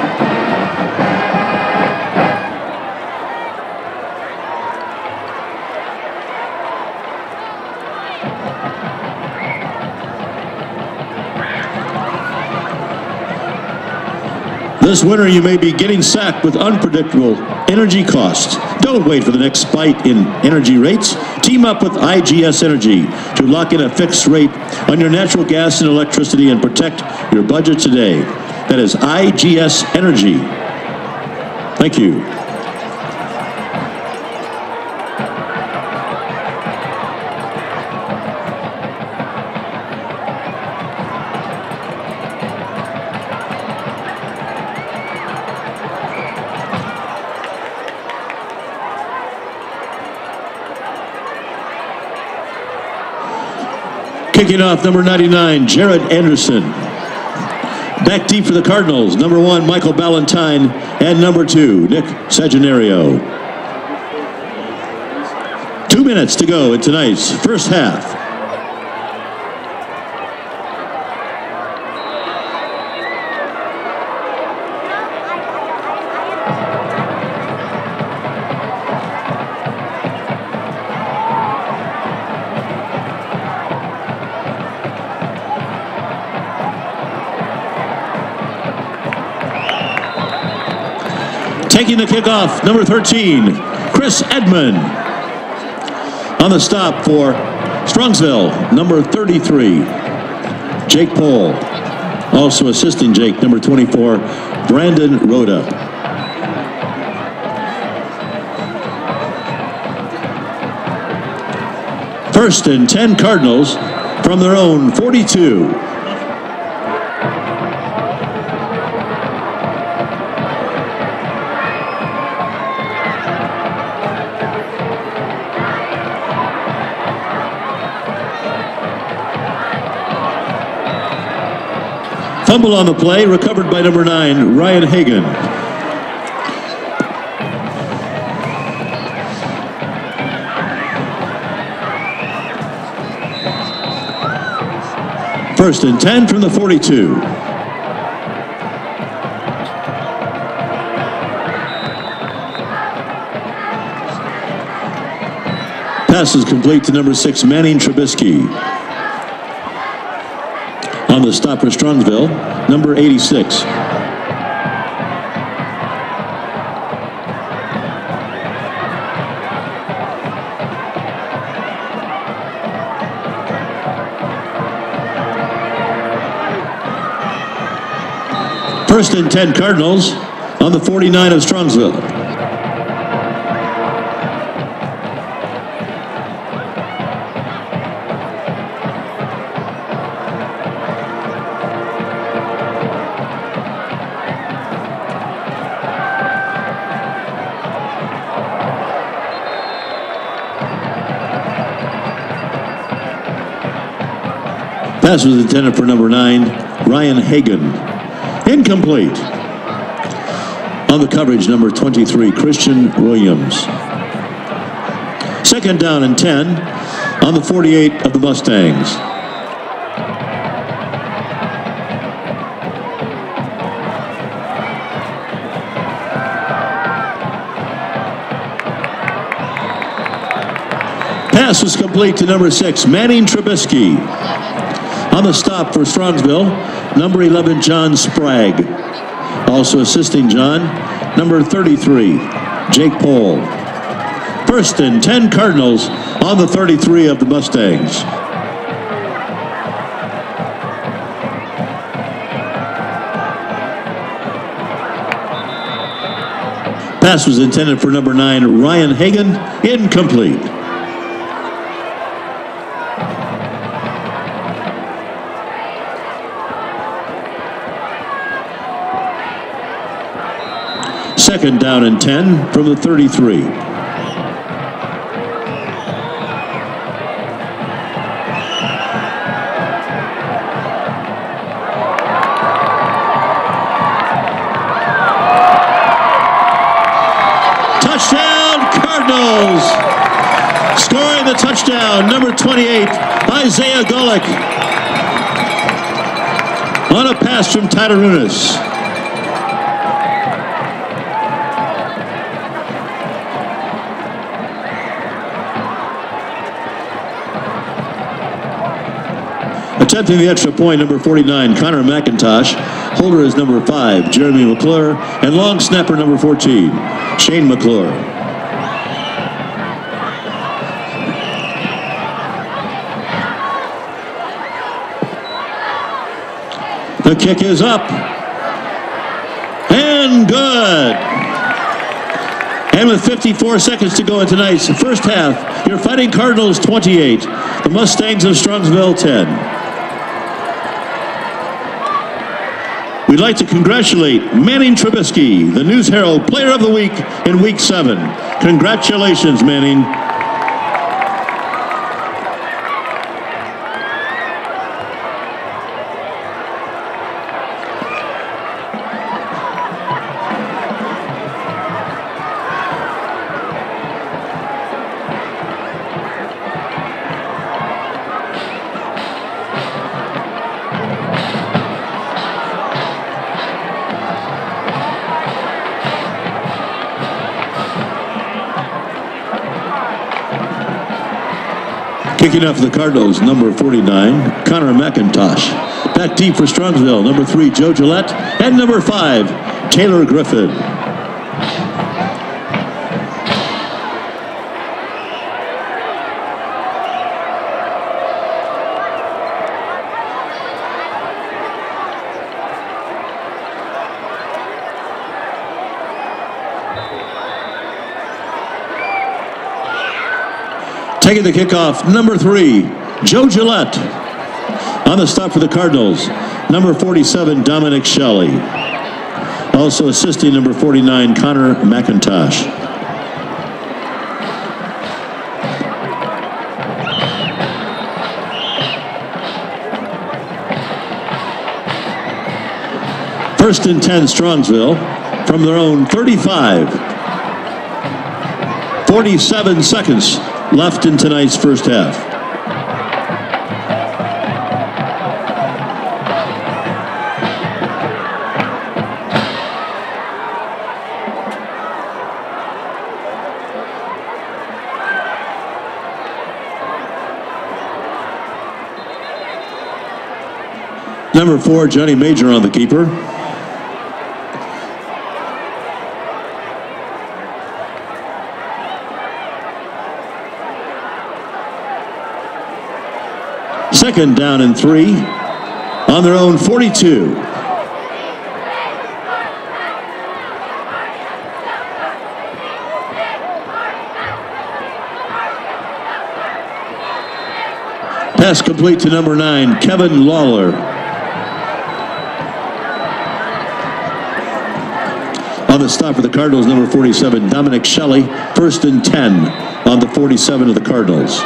This winter, you may be getting sacked with unpredictable energy costs. Don't wait for the next spike in energy rates. Team up with IGS Energy to lock in a fixed rate on your natural gas and electricity and protect your budget today. That is IGS Energy. Thank you. Kicking off, number 99, Jared Anderson. Back deep for the Cardinals, number one, Michael Ballantyne, and number two, Nick Sagenario. Two minutes to go in tonight's first half. Taking the kickoff, number 13, Chris Edmond. On the stop for Strongsville, number 33, Jake Poyle. Also assisting Jake, number 24, Brandon Rhoda. First and 10 Cardinals from their own 42. Fumble on the play, recovered by number nine, Ryan Hagan. First and 10 from the 42. Pass is complete to number six, Manning Trubisky. On the stop for Strongsville, number 86. First and 10 Cardinals on the 49 of Strongsville. Pass was intended for number nine, Ryan Hagan. Incomplete. On the coverage, number 23, Christian Williams. Second down and 10 on the 48 of the Mustangs. Pass was complete to number six, Manning Trubisky. On the stop for Strongsville, number 11, John Sprague. Also assisting John, number 33, Jake Poyle. First and 10 Cardinals on the 33 of the Mustangs. Pass was intended for number nine, Ryan Hagan, incomplete. Second down and 10 from the 33. Touchdown, Cardinals! Scoring the touchdown, number 28, Isaiah Golick. On a pass from Tyler Attempting the extra point, number 49, Connor McIntosh. Holder is number 5, Jeremy McClure. And long snapper, number 14, Shane McClure. The kick is up. And good. And with 54 seconds to go in tonight's first half, your Fighting Cardinals 28, the Mustangs of Strongsville 10. We'd like to congratulate Manning Trubisky, the News Herald Player of the Week in Week 7. Congratulations, Manning. Kicking off for the Cardinals, number 49, Connor McIntosh. Back deep for Strongsville, number 3, Joe Gillette. And number 5, Taylor Griffin. Taking the kickoff, number three, Joe Gillette. On the stop for the Cardinals, number 47, Dominic Shelley. Also assisting number 49, Connor McIntosh. First and 10, Strongsville, from their own 35. 47 seconds left in tonight's first half. Number four, Johnny Major on the keeper. Second down and three on their own 42. Pass complete to number nine, Kevin Lawler. On the stop for the Cardinals, number 47, Dominic Shelley. First and 10 on the 47 of the Cardinals.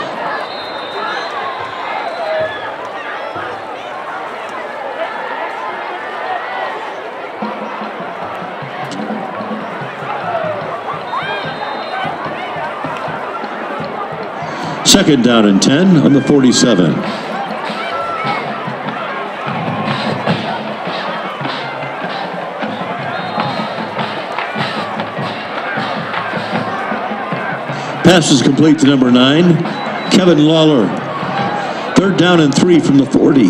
Second down and 10 on the 47. Pass is complete to number nine, Kevin Lawler. Third down and three from the 40.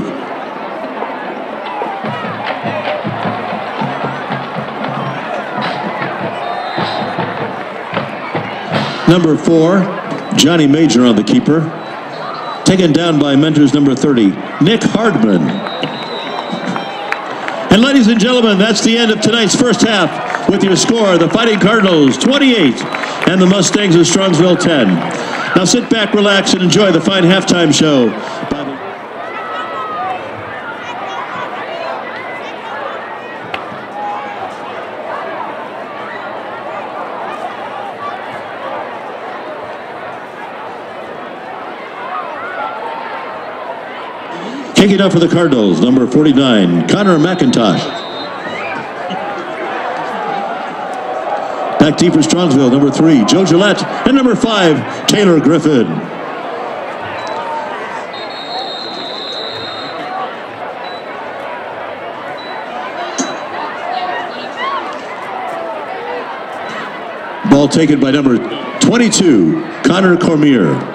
Number four, Johnny Major on the keeper. Taken down by mentors number 30, Nick Hardman. And ladies and gentlemen, that's the end of tonight's first half with your score, the Fighting Cardinals 28 and the Mustangs of Strongsville 10. Now sit back, relax, and enjoy the fine halftime show. by the- Kicking off for the Cardinals, number 49, Connor McIntosh. Back deep for Strongsville, number three, Joe Gillette. And number five, Taylor Griffin. Ball taken by number 22, Connor Cormier.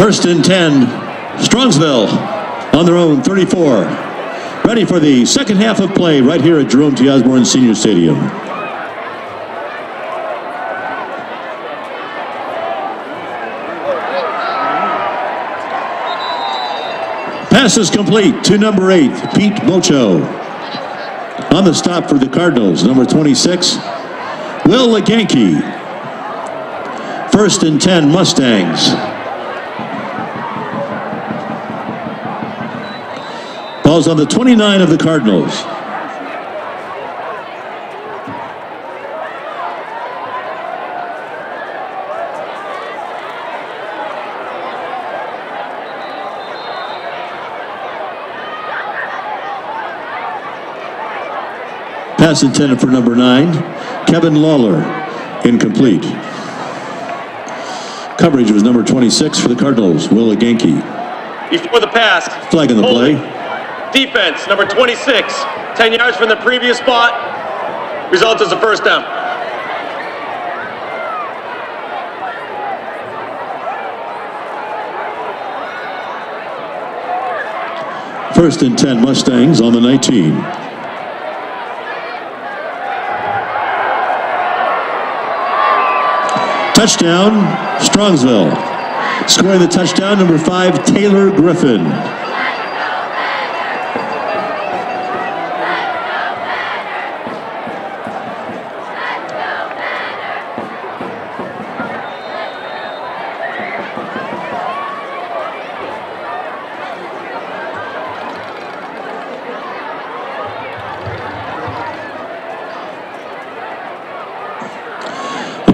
First and 10, Strongsville on their own 34. Ready for the second half of play right here at Jerome T. Osborne Senior Stadium. Pass is complete to number eight, Pete Mocho. On the stop for the Cardinals, number 26, Will Leganke. First and 10, Mustangs. Ball's on the 29 of the Cardinals. Pass intended for number nine, Kevin Lawler, incomplete. Coverage was number 26 for the Cardinals, Will Leganke. Before the pass. Flag on the play. Defense, number 26. 10 yards from the previous spot. Result is a first down. First and 10 Mustangs on the 19. Touchdown, Strongsville. Scoring the touchdown, number five, Taylor Griffin.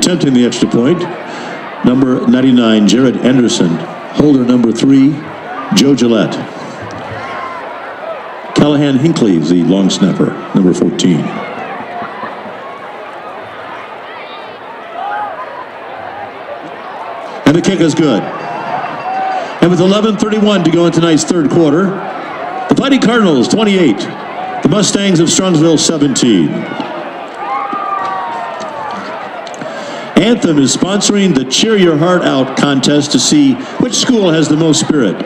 Attempting the extra point, number 99, Jared Anderson. Holder number three, Joe Gillette. Callahan Hinckley is the long snapper, number 14. And the kick is good. And with 11.31 to go in tonight's third quarter, the Fighting Cardinals 28, the Mustangs of Strongsville 17. Anthem is sponsoring the Cheer Your Heart Out contest to see which school has the most spirit.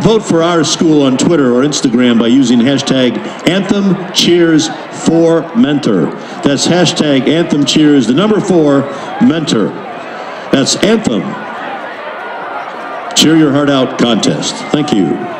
Vote for our school on Twitter or Instagram by using hashtag Anthem Cheers for Mentor. That's hashtag Anthem Cheers, the number four, Mentor. That's Anthem Cheer Your Heart Out contest. Thank you.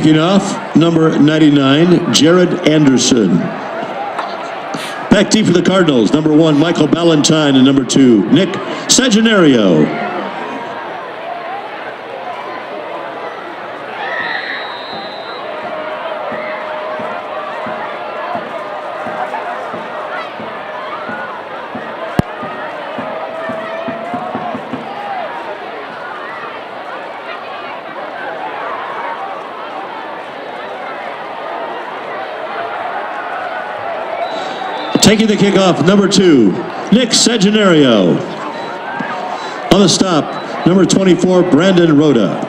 Kicking off, number 99, Jared Anderson. Back deep for the Cardinals, number one, Michael Ballantyne, and number two, Nick Sagenario. Taking the kickoff, number two, Nick Sagenario. On the stop, number 24, Brandon Rhoda.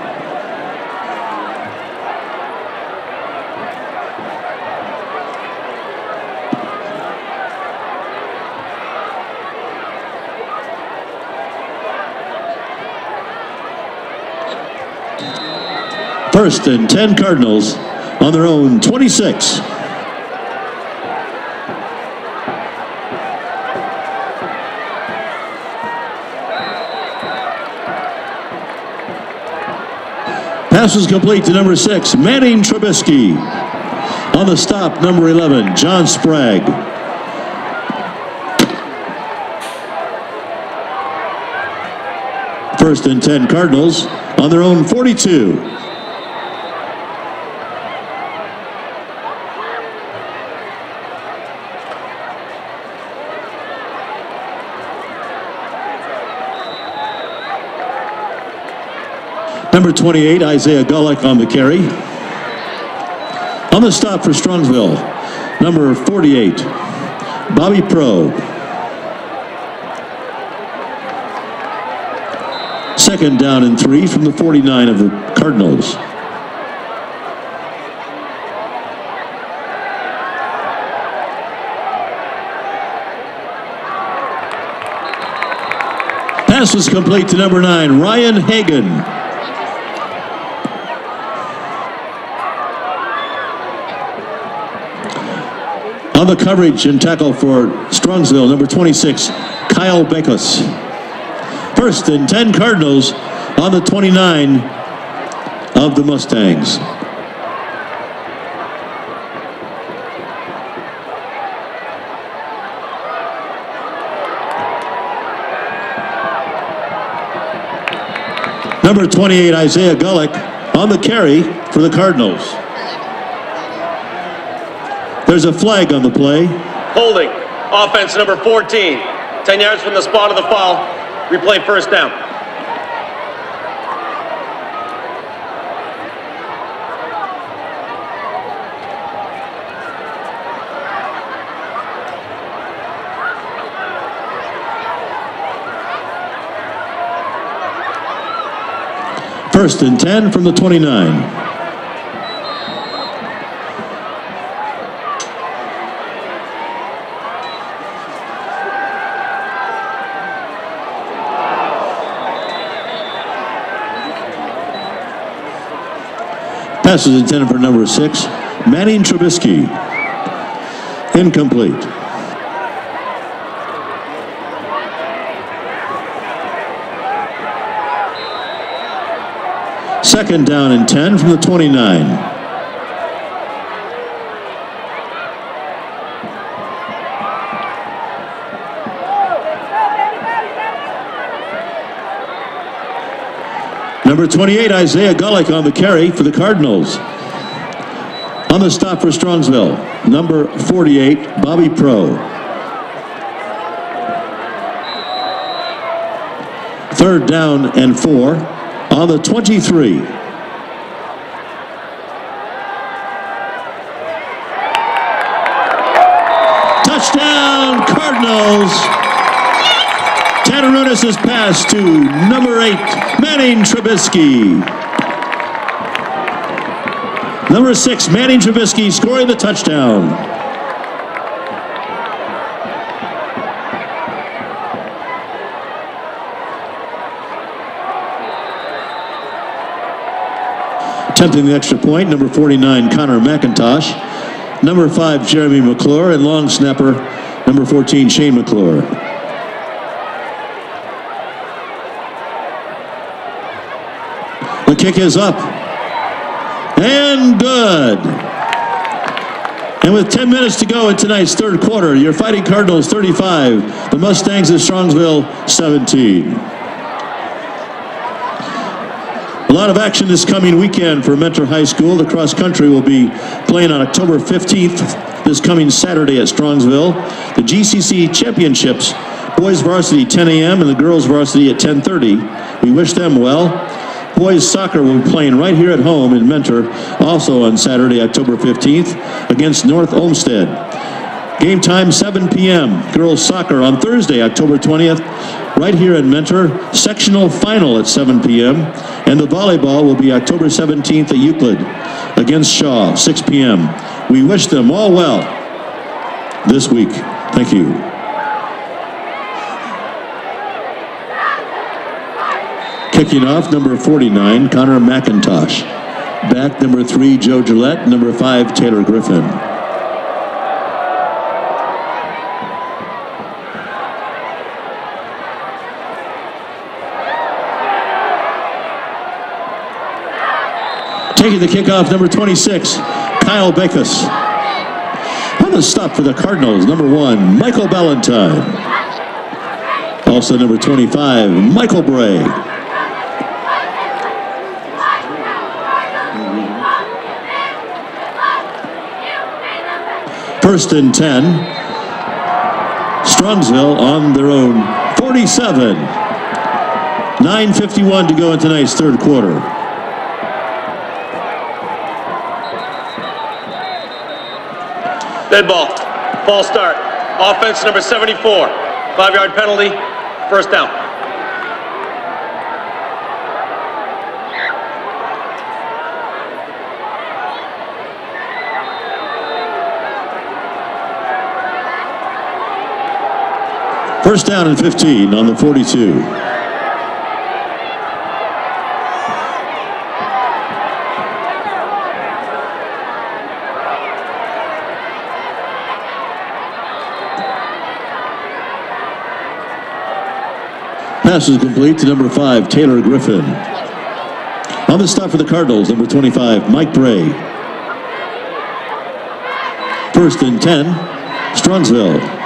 First and 10 Cardinals on their own 26. Pass was complete to number six, Manning Trubisky. On the stop, number 11, John Sprague. First and 10 Cardinals on their own 42. Number 28, Isaiah Gullick on the carry. On the stop for Strongsville, number 48, Bobby Pro. Second down and three from the 49 of the Cardinals. Pass was complete to number nine, Ryan Hagan. On the coverage and tackle for Strongsville, number 26, Kyle Bekos. First and 10 Cardinals on the 29 of the Mustangs. Number 28, Isaiah Gullick on the carry for the Cardinals. There's a flag on the play. Holding. Offense number 14. 10 yards from the spot of the foul. Replay first down. First and 10 from the 29. Pass is intended for number six, Manning Trubisky. Incomplete. Second down and 10 from the 29. Number 28, Isaiah Gullick on the carry for the Cardinals. On the stop for Strongsville, number 48, Bobby Pro. Third down and four on the 23. Touchdown, Cardinals. To number eight, Manning Trubisky. Number six, Manning Trubisky scoring the touchdown. Attempting the extra point, number 49, Connor McIntosh. Number five, Jeremy McClure. And long snapper, number 14, Shane McClure. Kick is up. And good. And with 10 minutes to go in tonight's third quarter, your Fighting Cardinals 35, the Mustangs of Strongsville 17. A lot of action this coming weekend for Mentor High School. The cross country will be playing on October 15th, this coming Saturday at Strongsville. The GCC Championships, boys varsity 10 a.m. and the girls varsity at 10:30. We wish them well. Boys soccer will be playing right here at home in Mentor, also on Saturday, October 15th, against North Olmsted. Game time 7 p.m. Girls soccer on Thursday, October 20th, right here in Mentor. Sectional final at 7 p.m. And the volleyball will be October 17th at Euclid against Shaw, 6 p.m. We wish them all well this week. Thank you. Kicking off, number 49, Connor McIntosh. Back, number three, Joe Gillette. Number five, Taylor Griffin. Taking the kickoff, number 26, Kyle Backus. On the stop for the Cardinals, number one, Michael Ballantyne. Also number 25, Michael Bray. First and 10. Strongsville on their own 47. 9.51 to go in tonight's third quarter. Dead ball. False start. Offense number 74. Five yard penalty. First down. First down and 15 on the 42. Pass is complete to number five, Taylor Griffin. On the stop for the Cardinals, number 25, Mike Bray. First and 10, Strongsville.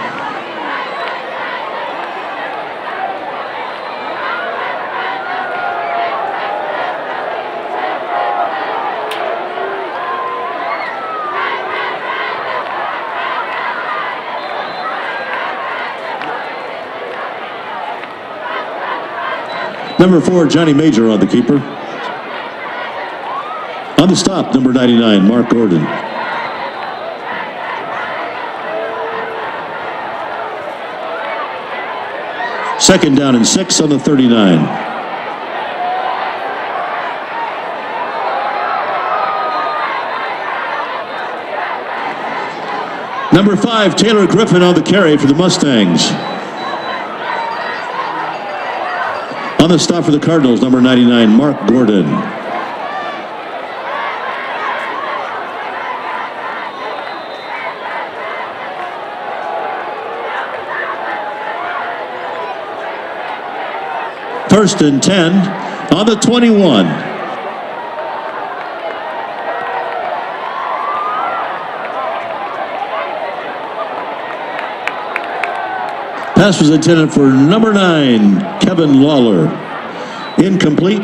Number four, Johnny Major on the keeper. On the stop, number 99, Mark Gordon. Second down and six on the 39. Number five, Taylor Griffin on the carry for the Mustangs. On the stop for the Cardinals, number 99, Mark Gordon. First and 10 on the 21. Pass was intended for number nine, Kevin Lawler. Incomplete.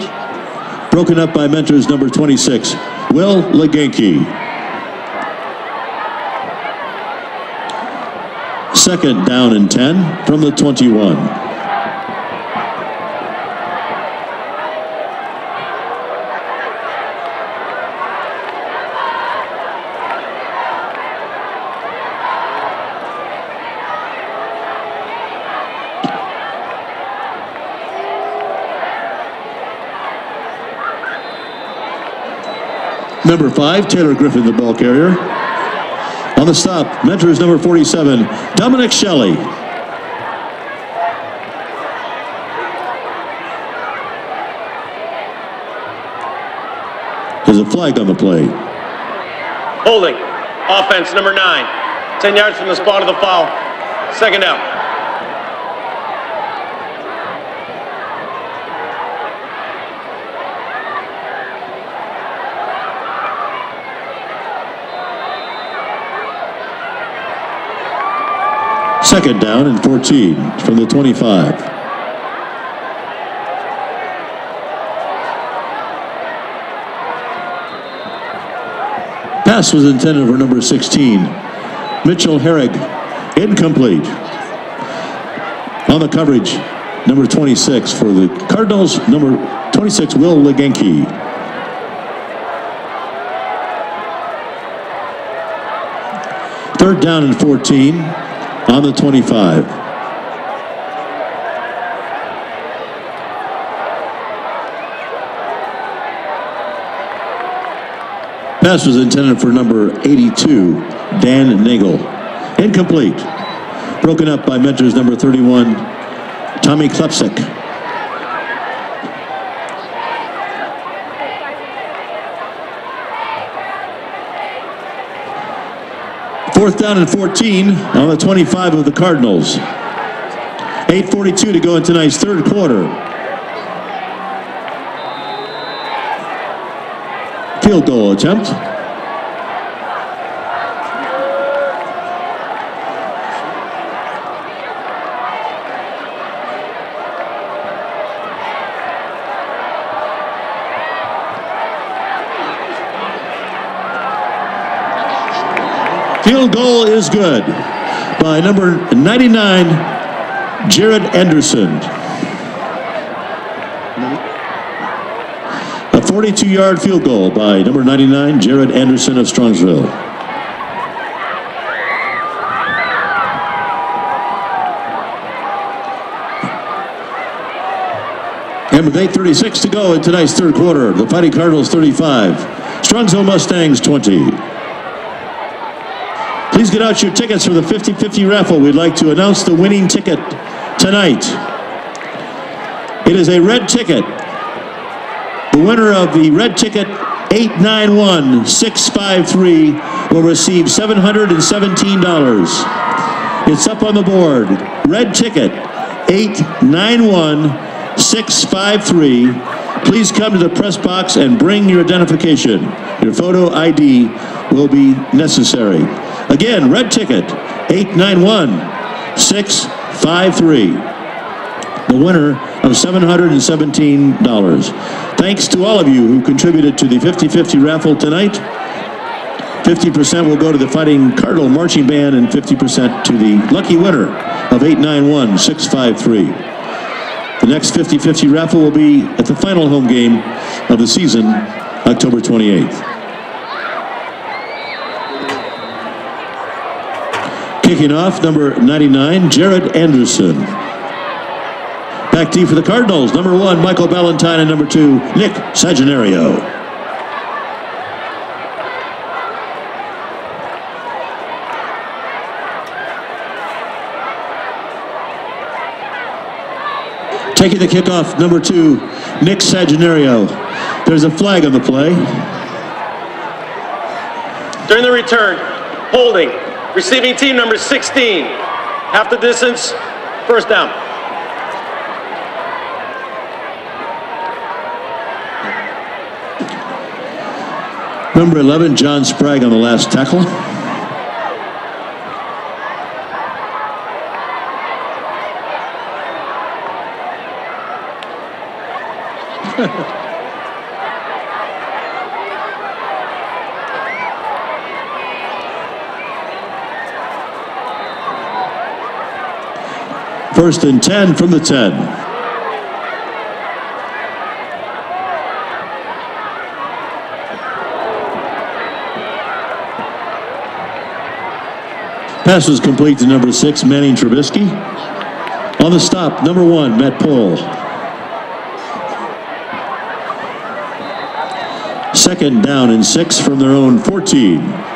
Broken up by mentors number 26, Will Leganke. Second down and 10 from the 21. Number five, Taylor Griffin, the ball carrier. On the stop, mentors number 47, Dominic Shelley. There's a flag on the play. Holding. Offense number nine. 10 yards from the spot of the foul. Second down. Second down and 14 from the 25. Pass was intended for number 16, Mitchell Herrig. Incomplete. On the coverage, number 26 for the Cardinals, number 26, Will Leganke. Third down and 14 on the 25. Pass was intended for number 82, Dan Nagel. Incomplete. Broken up by Mentors number 31, Tommy Klepsik. Fourth down and 14 on the 25 of the Cardinals. 8.42 to go in tonight's third quarter. Field goal attempt. Field goal is good by number 99, Jared Anderson. A 42-yard field goal by number 99, Jared Anderson of Strongsville. And with 8.36 to go in tonight's third quarter, the Fighting Cardinals 35, Strongsville Mustangs 20. Please get out your tickets for the 50-50 raffle. We'd like to announce the winning ticket tonight. It is a red ticket. The winner of the red ticket 891653 will receive $717. It's up on the board. Red ticket 891653. Please come to the press box and bring your identification. Your photo ID will be necessary. Again, red ticket 891653. The winner of $717. Thanks to all of you who contributed to the 50-50 raffle tonight. 50% will go to the Fighting Cardinal Marching Band and 50% to the lucky winner of 891653. The next 50-50 raffle will be at the final home game of the season, October 28th. Kicking off, number 99, Jared Anderson. Back deep for the Cardinals, number one, Michael Ballantyne, and number two, Nick Saginario. Taking the kickoff, number two, Nick Saginario. There's a flag on the play. During the return, holding, receiving team number 16. Half the distance, first down. Number 11, John Sprague on the last tackle. [LAUGHS] First and 10 from the 10. Pass was complete to number six, Manning Trubisky. On the stop, number one, Matt Poyle. Second down and six from their own 14.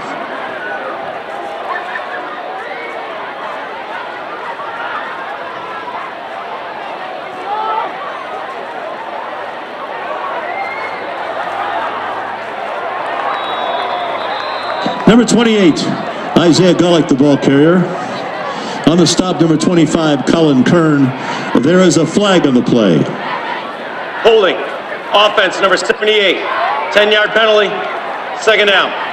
Number 28, Isaiah Gullick, the ball carrier. On the stop, number 25, Colin Kern. There is a flag on the play. Holding, offense number 78. 10 yard penalty, second down.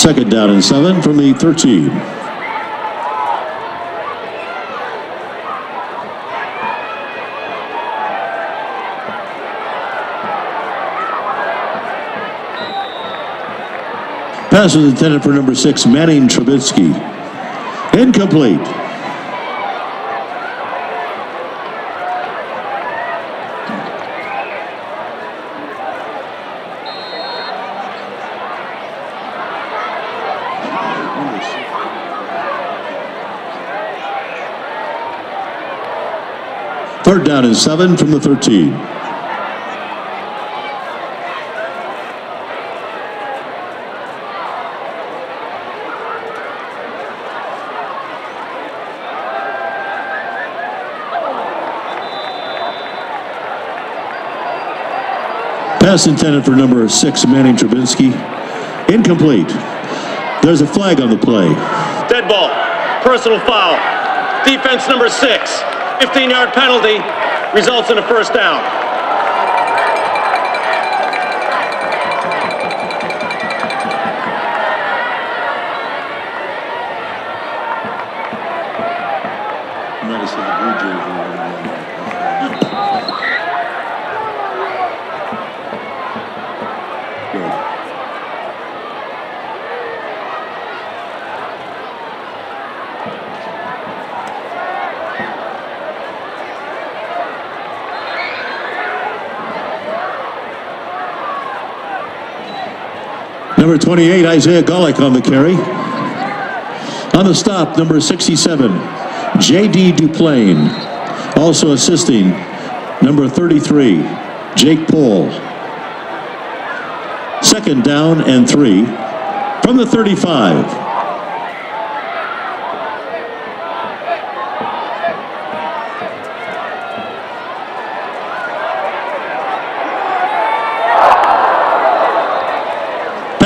Second down and seven from the 13. Pass is intended for number six, Manning Trubisky. Incomplete. Down and seven from the 13. Pass intended for number six, Manning Trubisky. Incomplete. There's a flag on the play. Dead ball. Personal foul. Defense number six. 15 yard penalty results in a first down. Number 28, Isaiah Gullick on the carry. On the stop, number 67, J.D. Duplain. Also assisting, number 33, Jake Poyle. Second down and three from the 35.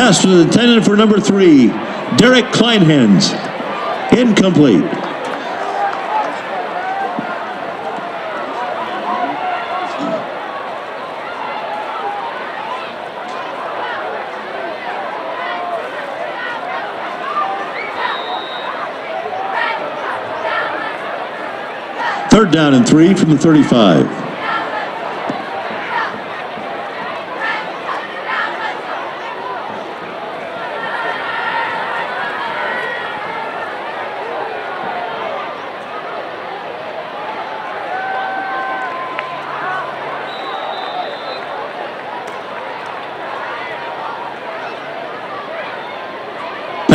Pass was intended for number three, Derek Kleinhans. Incomplete. Third down and three from the 35.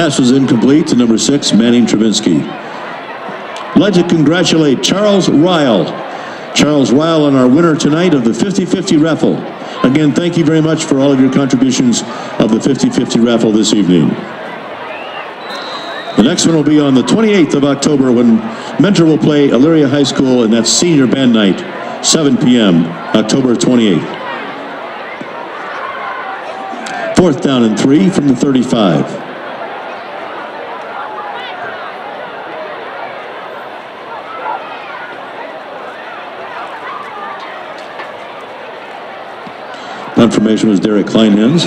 Pass was incomplete to number six, Manning Trubisky. I'd like to congratulate Charles Ryle. Charles Ryle on our winner tonight of the 50-50 raffle. Again, thank you very much for all of your contributions of the 50-50 raffle this evening. The next one will be on the 28th of October when Mentor will play Elyria High School, and that's senior band night, 7 p.m., October 28th. Fourth down and three from the 35. Confirmation was Derek Kleinhans.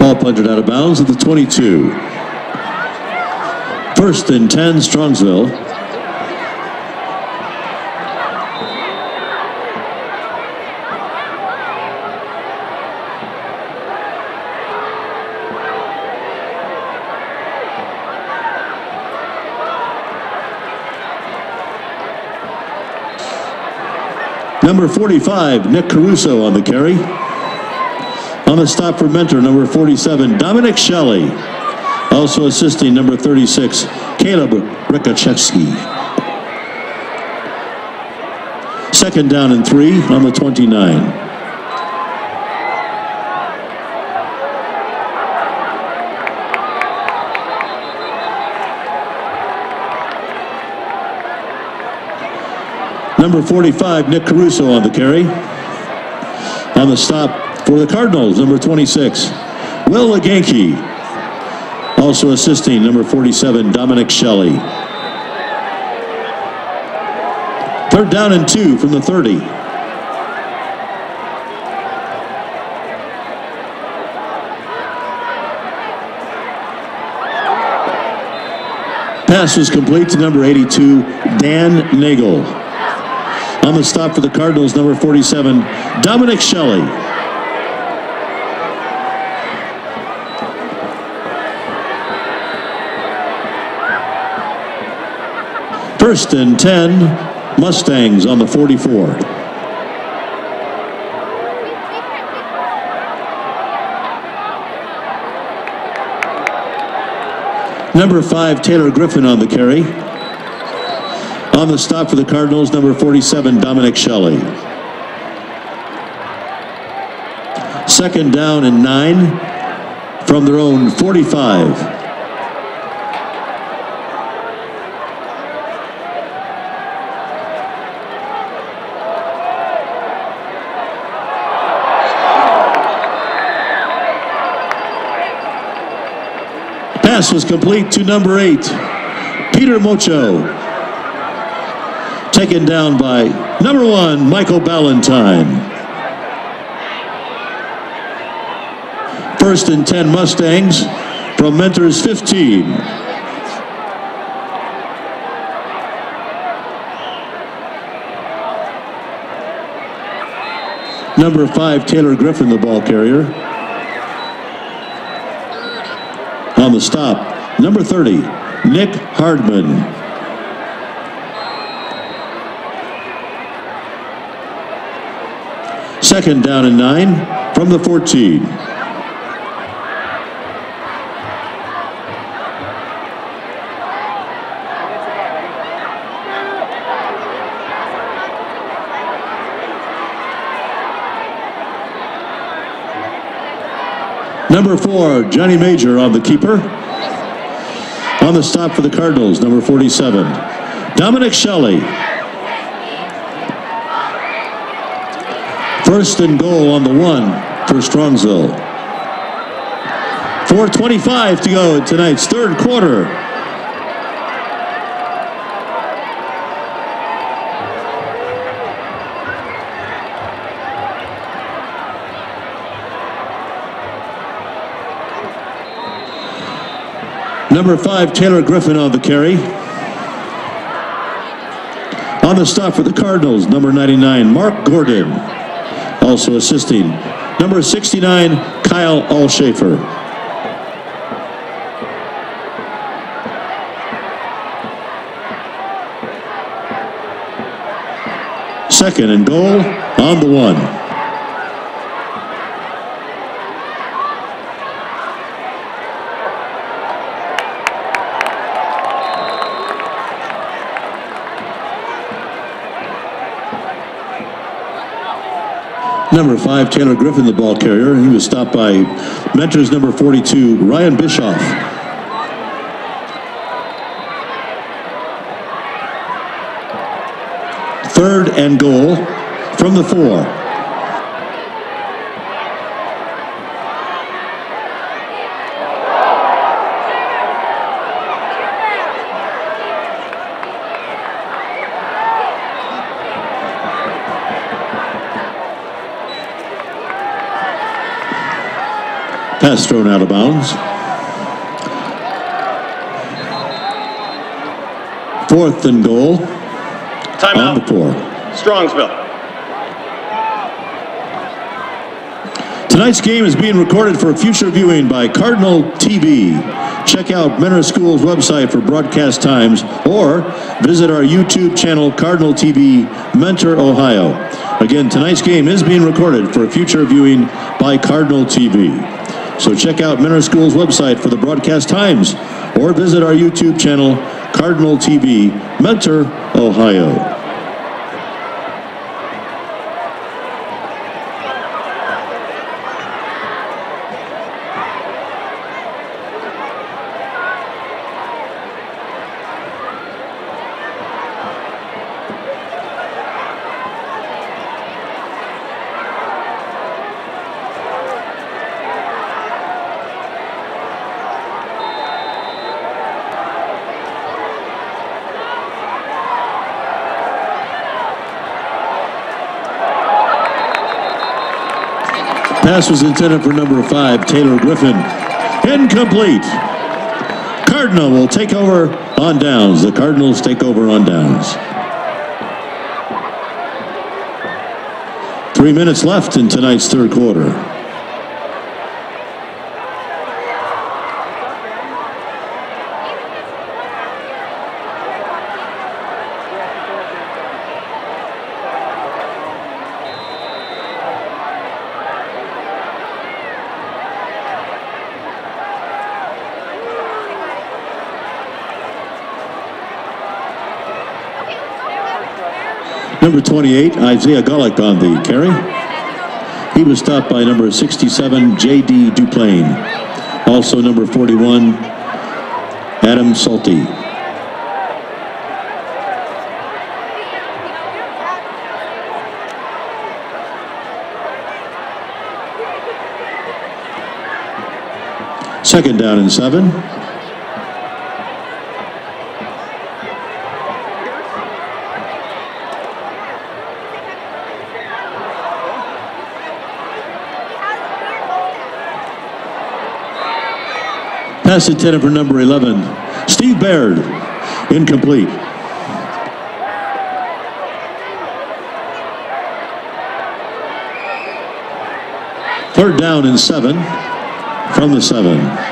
Ball punted out of bounds at the 22. First and 10, Strongsville. Number 45, Nick Caruso on the carry. On the stop for mentor, number 47, Dominic Shelley. Also assisting number 36, Caleb Rikachevsky. Second down and three on the 29. Number 45, Nick Caruso on the carry. On the stop for the Cardinals, number 26, Will Leganke. Also assisting, number 47, Dominic Shelley. Third down and two from the 30. Pass was complete to number 82, Dan Nagel. On the stop for the Cardinals, number 47, Dominic Shelley. First and 10, Mustangs on the 44. Number five, Taylor Griffin on the carry. On the stop for the Cardinals, number 47, Dominic Shelley. Second down and nine from their own 45. Pass was complete to number eight, Peter Mocho. Taken down by number one, Michael Ballantyne. First and 10 Mustangs from Mentors 15. Number five, Taylor Griffin, the ball carrier. On the stop, number 30, Nick Hardman. Second down and nine from the 14. Number four, Johnny Major on the keeper. On the stop for the Cardinals, number 47, Dominic Shelley. First and goal on the one for Strongsville. 4.25 to go in tonight's third quarter. Number five, Taylor Griffin on the carry. On the stop for the Cardinals, number 99, Mark Gordon. Also assisting, number 69, Kyle Allshafer. Second and goal on the one. Number five, Taylor Griffin, the ball carrier. He was stopped by Mentors number 42, Ryan Bischoff. Third and goal from the four. Pass thrown out of bounds. Fourth and goal on the Timeout. four. Strongsville. Tonight's game is being recorded for future viewing by Cardinal TV. Check out Mentor School's website for broadcast times or visit our YouTube channel, Cardinal TV, Mentor, Ohio. Again, tonight's game is being recorded for future viewing by Cardinal TV. So check out Mentor School's website for the broadcast times or visit our YouTube channel, Cardinal TV, Mentor, Ohio. Pass was intended for number five, Taylor Griffin. Incomplete. Cardinal will take over on downs. The Cardinals take over on downs. Three minutes left in tonight's third quarter. Number 28, Isaiah Gullick on the carry. He was stopped by number 67, J.D. Duplain. Also number 41, Adam Salty. Second down and seven. Pass intended for number 11, Steve Baird. Incomplete. Third down and seven from the seven.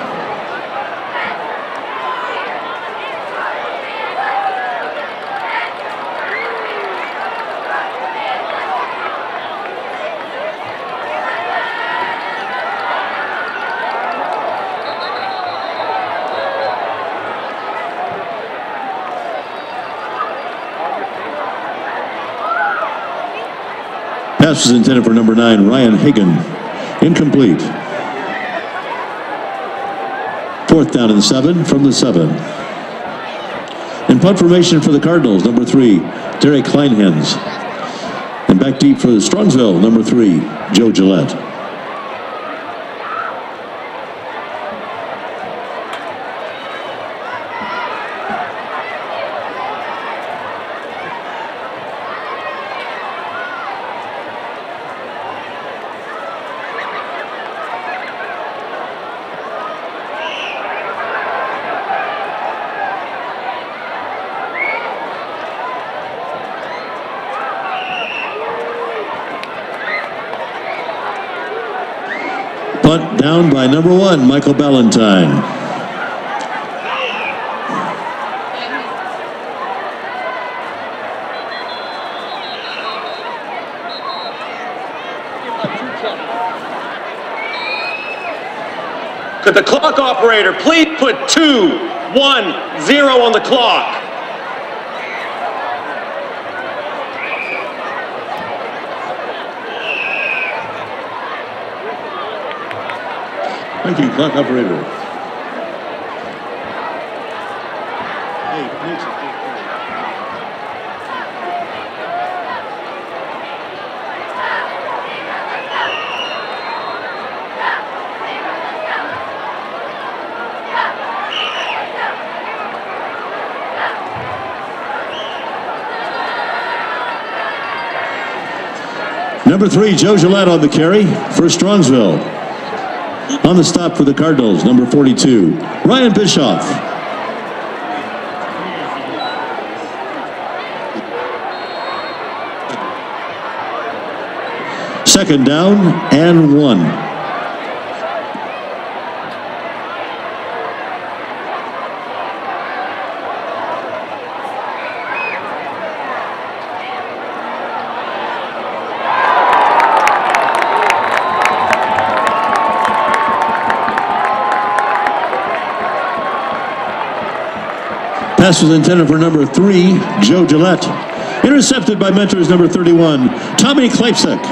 Pass was intended for number nine, Ryan Hagan. Incomplete. Fourth down and seven from the seven. In punt formation for the Cardinals, number three, Derek Kleinhans. And back deep for Strongsville, number three, Joe Gillette. Punt down by number one, Michael Ballantyne. Could the clock operator please put two, one, zero on the clock? Number three, Joe Gillette on the carry for Strongsville. On the stop for the Cardinals, number 42, Ryan Bischoff. Second down and one. Pass was intended for number three, Joe Gillette. Intercepted by mentors number 31, Tommy Klapsik.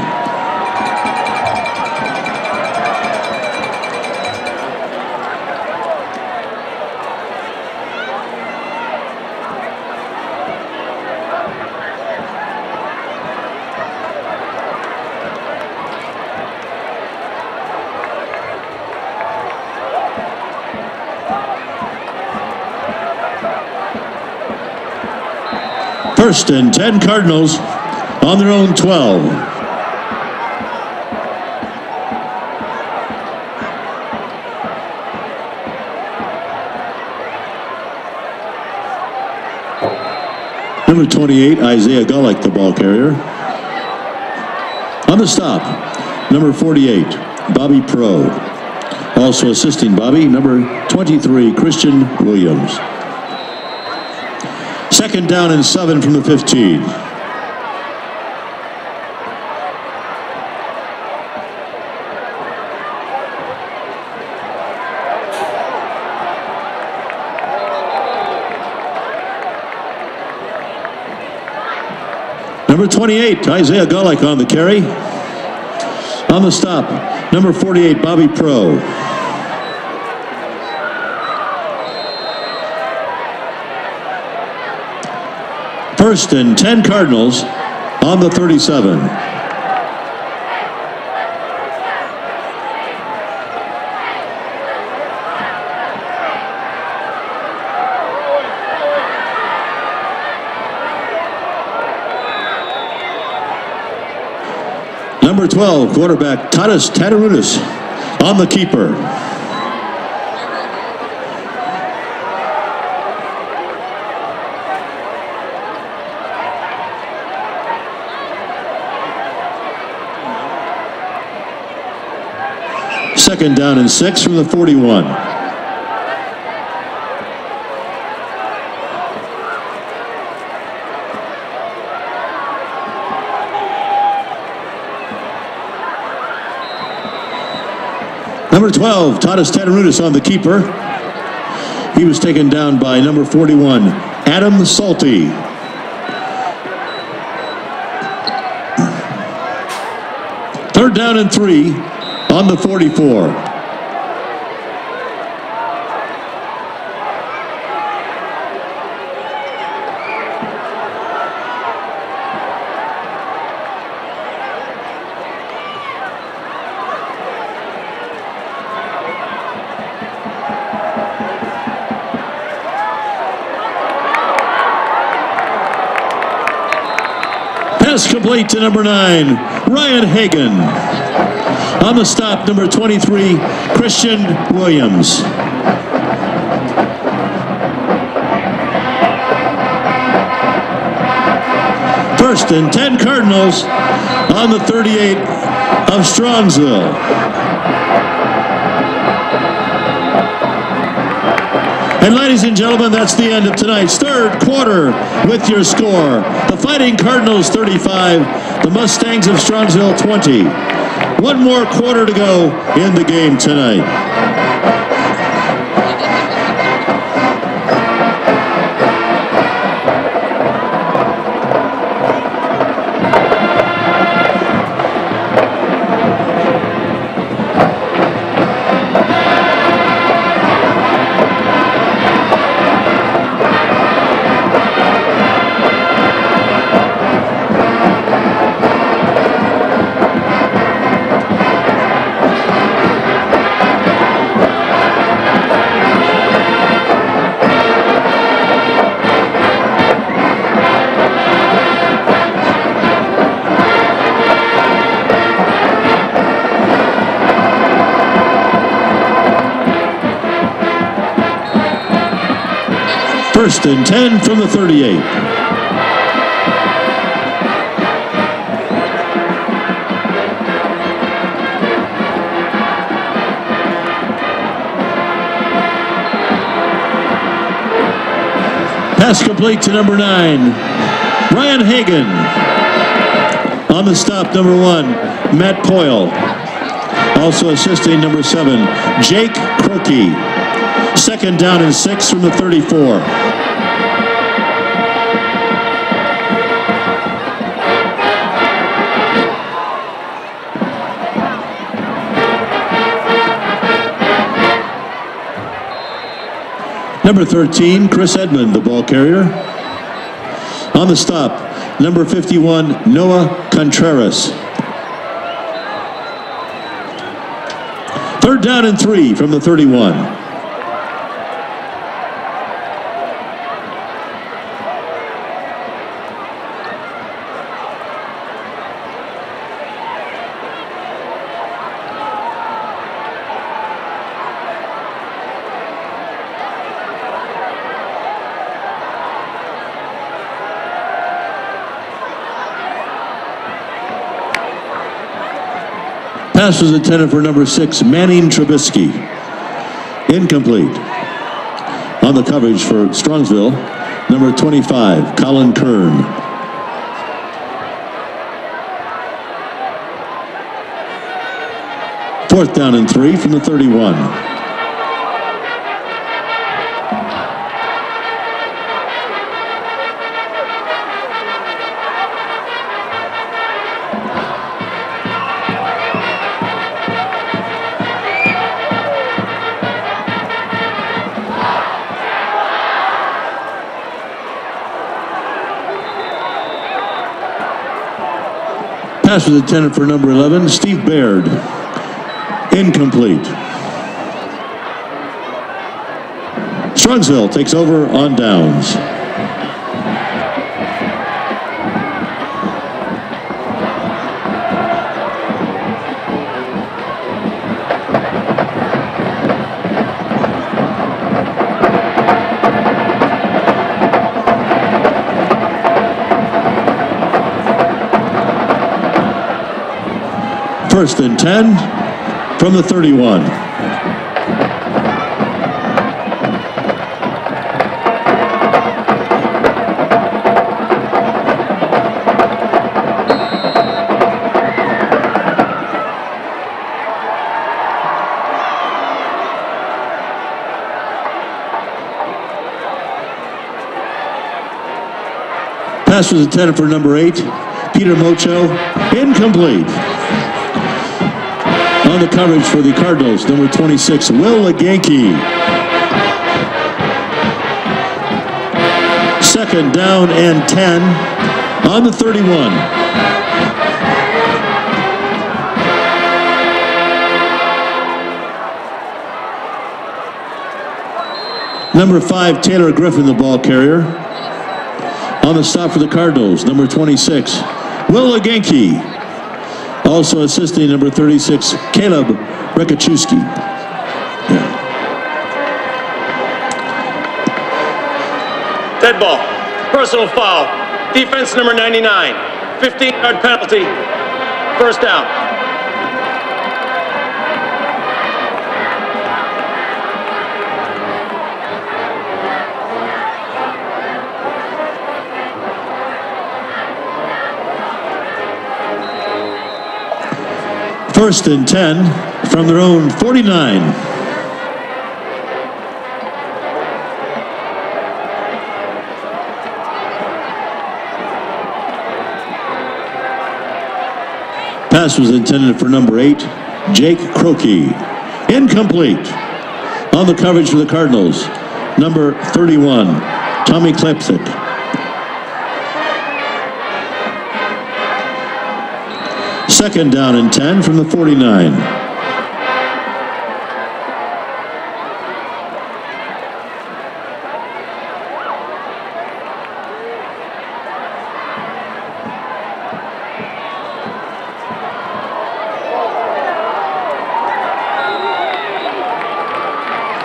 first and 10 Cardinals on their own 12. Number 28, Isaiah Gullick, the ball carrier. On the stop, number 48, Bobby Pro. Also assisting Bobby, number 23, Christian Williams. Second down and seven from the 15. Number 28, Isaiah Gullick on the carry. On the stop, number 48, Bobby Pro. First and 10 Cardinals on the 37. Number 12, quarterback Tadas Tatarunas on the keeper. Second down and six from the 41. Number 12, Tadas Tatarunas on the keeper. He was taken down by number 41, Adam Salty. Third down and three on the 44. Pass complete to number nine, Ryan Hagan. On the stop, number 23, Christian Williams. First and 10 Cardinals on the 38 of Strongsville. And ladies and gentlemen, that's the end of tonight's third quarter with your score. The Fighting Cardinals 35, the Mustangs of Strongsville 20. One more quarter to go in the game tonight. First and 10 from the 38. Pass complete to number nine, Ryan Hagan. On the stop, number one, Matt Poyle. Also assisting number seven, Jake Croakey. Second down and six from the 34. Number 13, Chris Edmond, the ball carrier. On the stop, number 51, Noah Contreras. Third down and three from the 31. Pass was intended for number six, Manning Trubisky. Incomplete. On the coverage for Strongsville, number 25, Colin Kern. Fourth down and three from the 31. Pass was intended for number 11, Steve Baird. Incomplete. Strongsville takes over on downs. First and 10 from the 31. Pass was intended for number eight, Peter Mocho. Incomplete. On the coverage for the Cardinals, number 26, Will Leganke. Second down and 10 on the 31. Number five, Taylor Griffin, the ball carrier. On the stop for the Cardinals, number 26, Will Leganke. Also assisting number 36, Caleb Rekachewski. Dead ball. Personal foul. Defense number 99. 15 yard penalty. First down. First and 10 from their own 49. Pass was intended for number eight, Jake Croakey. Incomplete. On the coverage for the Cardinals, number 31, Tommy Klepsik. Second down and 10 from the 49.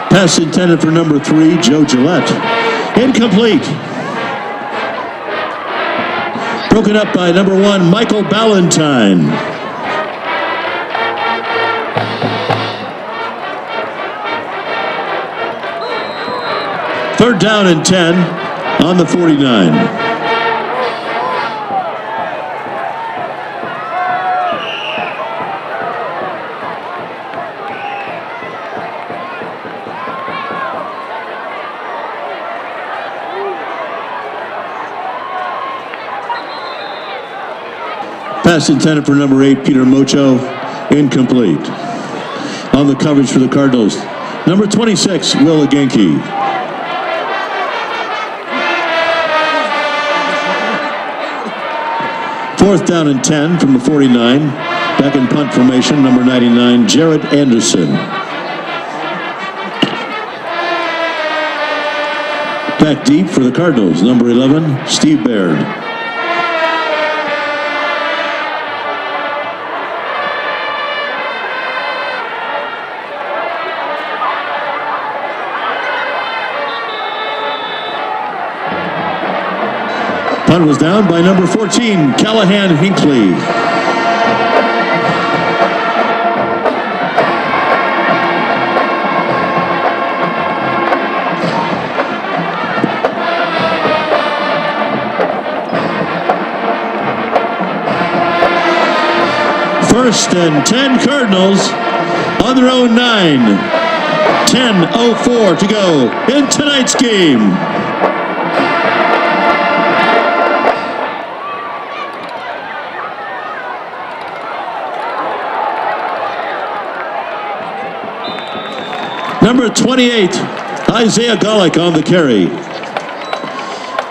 Pass intended for number three, Joe Gillette. Incomplete. Broken up by number one, Michael Ballantyne. Third down and 10 on the 49. Pass intended for number eight, Peter Mocho. Incomplete. On the coverage for the Cardinals, number 26, Will Leganke. Fourth down and 10 from the 49. Back in punt formation, number 99, Jared Anderson. Back deep for the Cardinals, number 11, Steve Baird. Punt was down by number 14, Callahan Hinckley. First and 10 Cardinals on their own nine. 10.04 to go in tonight's game. Number 28, Isaiah Gullick on the carry.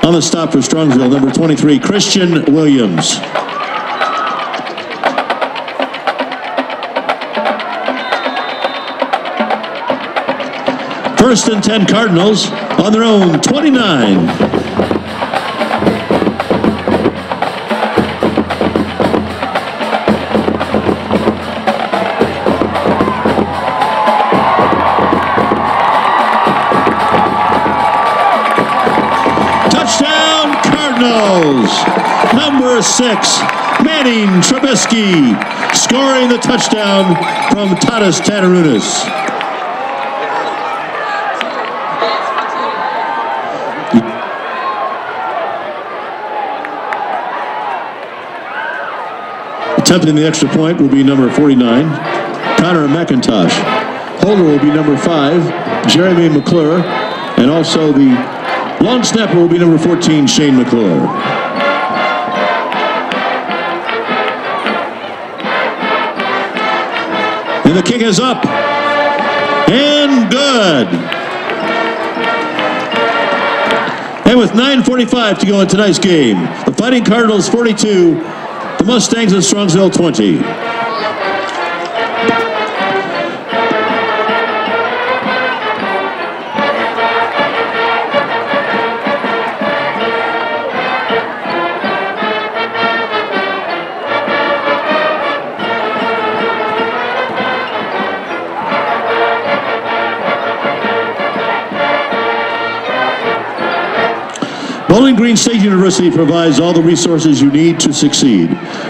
On the stop for Strongsville, number 23, Christian Williams. First and 10 Cardinals on their own 29. Six, Manning Trubisky, scoring the touchdown from Tadas Tatarunas. Attempting the extra point will be number 49, Connor McIntosh. Holder will be number five, Jeremy McClure, and also the long snapper will be number 14, Shane McClure. And the kick is up. And good. And with 9.45 to go in tonight's game, the Fighting Cardinals 42, the Mustangs of Strongsville 20. Bowling Green State University provides all the resources you need to succeed,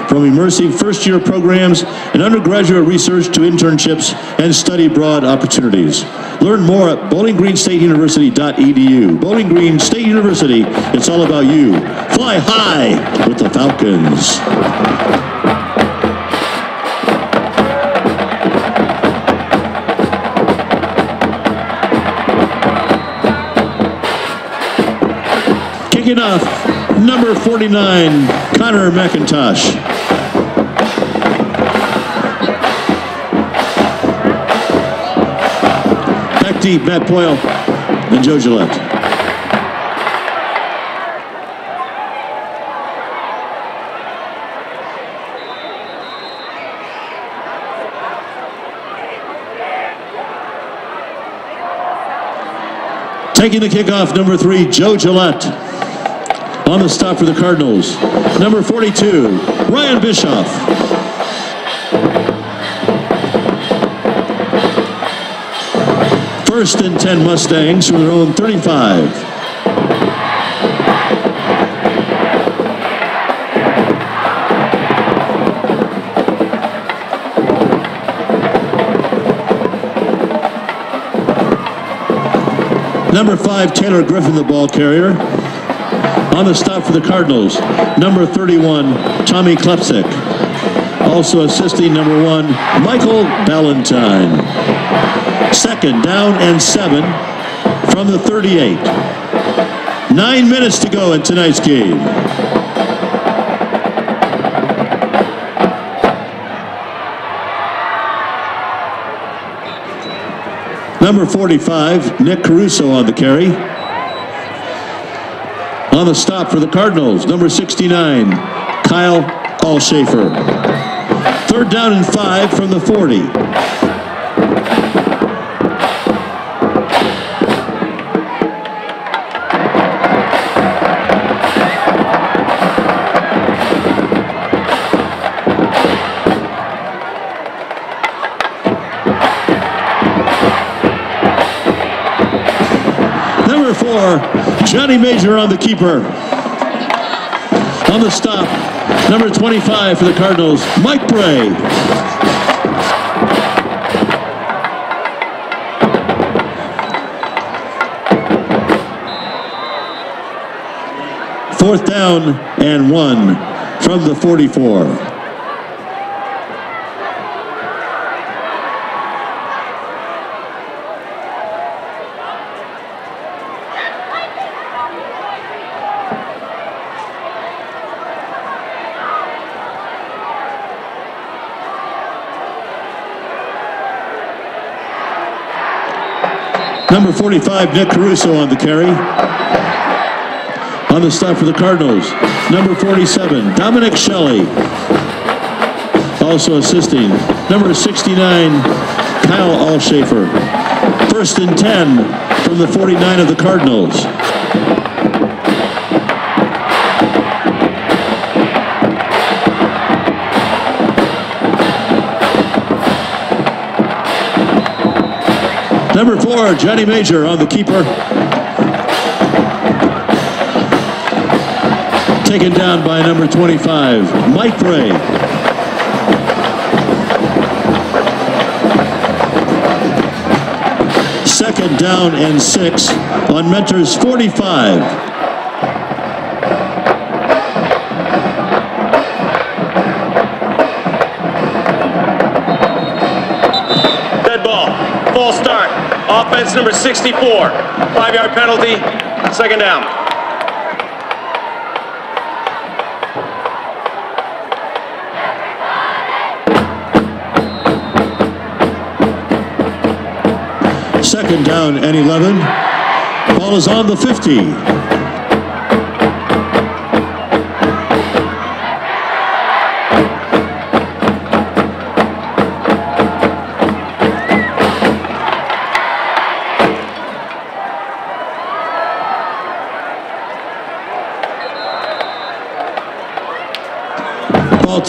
from immersive first-year programs and undergraduate research to internships and study abroad opportunities. Learn more at bowlinggreenstateuniversity.edu. Bowling Green State University, it's all about you. Fly high with the Falcons. Kicking off, number 49, Connor McIntosh. Back deep, Matt Boyle and Joe Gillette. Taking the kickoff, number three, Joe Gillette. On the stop for the Cardinals, number 42, Ryan Bischoff. First and 10 Mustangs from their own 35. Number five, Taylor Griffin, the ball carrier. On the stop for the Cardinals, number 31, Tommy Klepsik. Also assisting number one, Michael Ballantyne. Second, down and seven from the 38. Nine minutes to go in tonight's game. Number 45, Nick Caruso on the carry. The stop for the Cardinals, number 69, Kyle Allshafer. Third down and five from the 40. Johnny Major on the keeper. On the stop, number 25 for the Cardinals, Mike Bray. Fourth down and one from the 44. Number 45, Nick Caruso on the carry. On the stop for the Cardinals, number 47, Dominic Shelley. Also assisting, number 69, Kyle Allshafer. First and 10 from the 49 of the Cardinals. Number four, Johnny Major on the keeper. Taken down by number 25, Mike Bray. Second down and six on Mentor's 45. Offense number 64. Five yard penalty. Second down. Second down and 11. Ball is on the 50.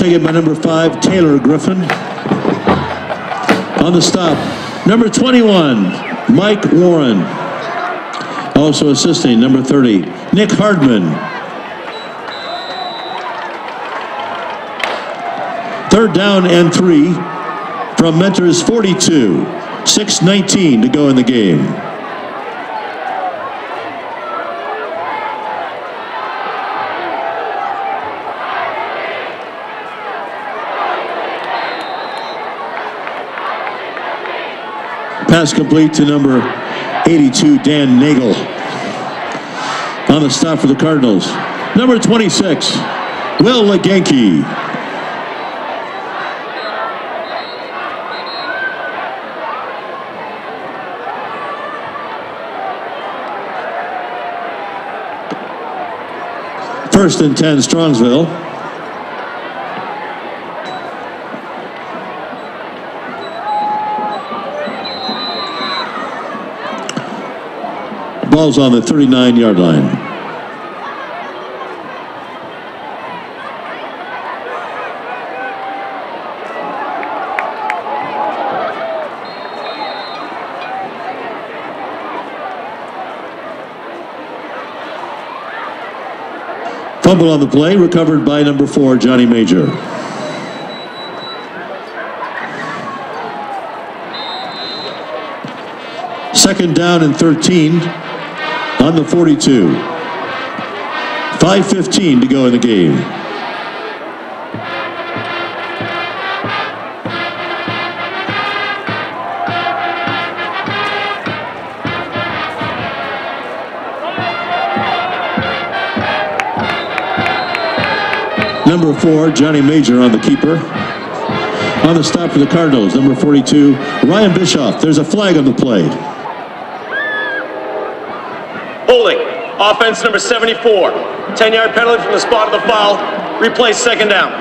Taken by number five, Taylor Griffin. On the stop, number 21, Mike Warren. Also assisting, number 30, Nick Hardman. Third down and three from Mentors 42. 6.19 to go in the game. Pass complete to number 82, Dan Nagel. On the stop for the Cardinals. Number 26, Will Leganke. First and 10, Strongsville. Ball's on the 39 yard line. Fumble on the play, recovered by number four, Johnny Major. Second down and 13 on the 42. 5.15 to go in the game. Number four, Johnny Major on the keeper. On the stop for the Cardinals, number 42, Ryan Bischoff. There's a flag on the play. Holding. Offense number 74. 10 yard penalty from the spot of the foul. Replay second down.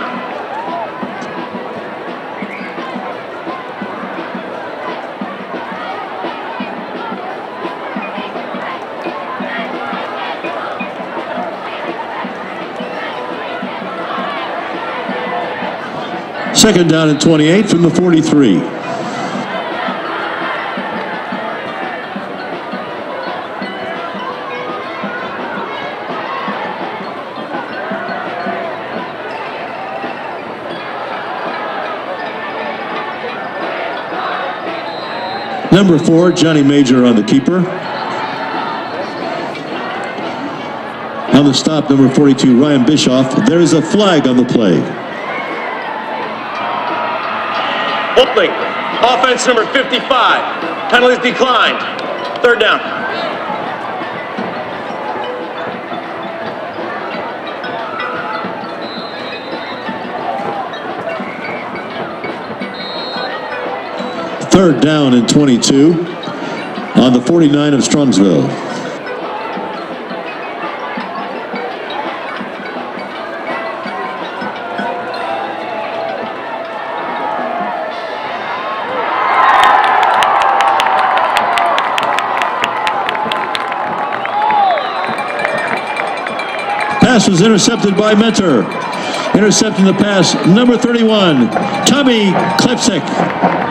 Second down and 28 from the 43. Number four, Johnny Major on the keeper. On the stop, number 42, Ryan Bischoff. There is a flag on the play. Holding. Offense number 55. Penalties declined. Third down. Third down and 22. on the 49 of Strongsville. Pass was intercepted by Mentor. Intercepting the pass, number 31, Tommy Klepsik.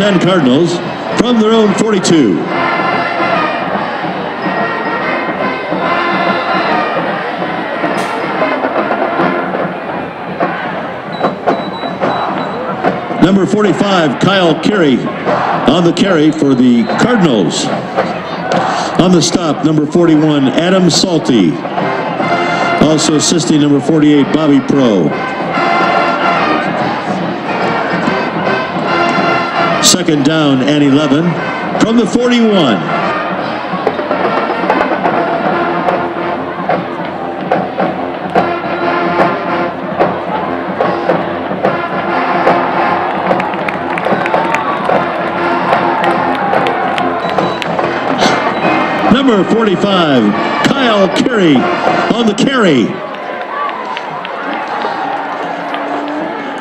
10 Cardinals from their own 42. Number 45, Kyle Carey on the carry for the Cardinals. On the stop, number 41, Adam Salty. Also assisting number 48, Bobby Pro. Second down and 11 from the 41. Number 45, Kyle Carey on the carry.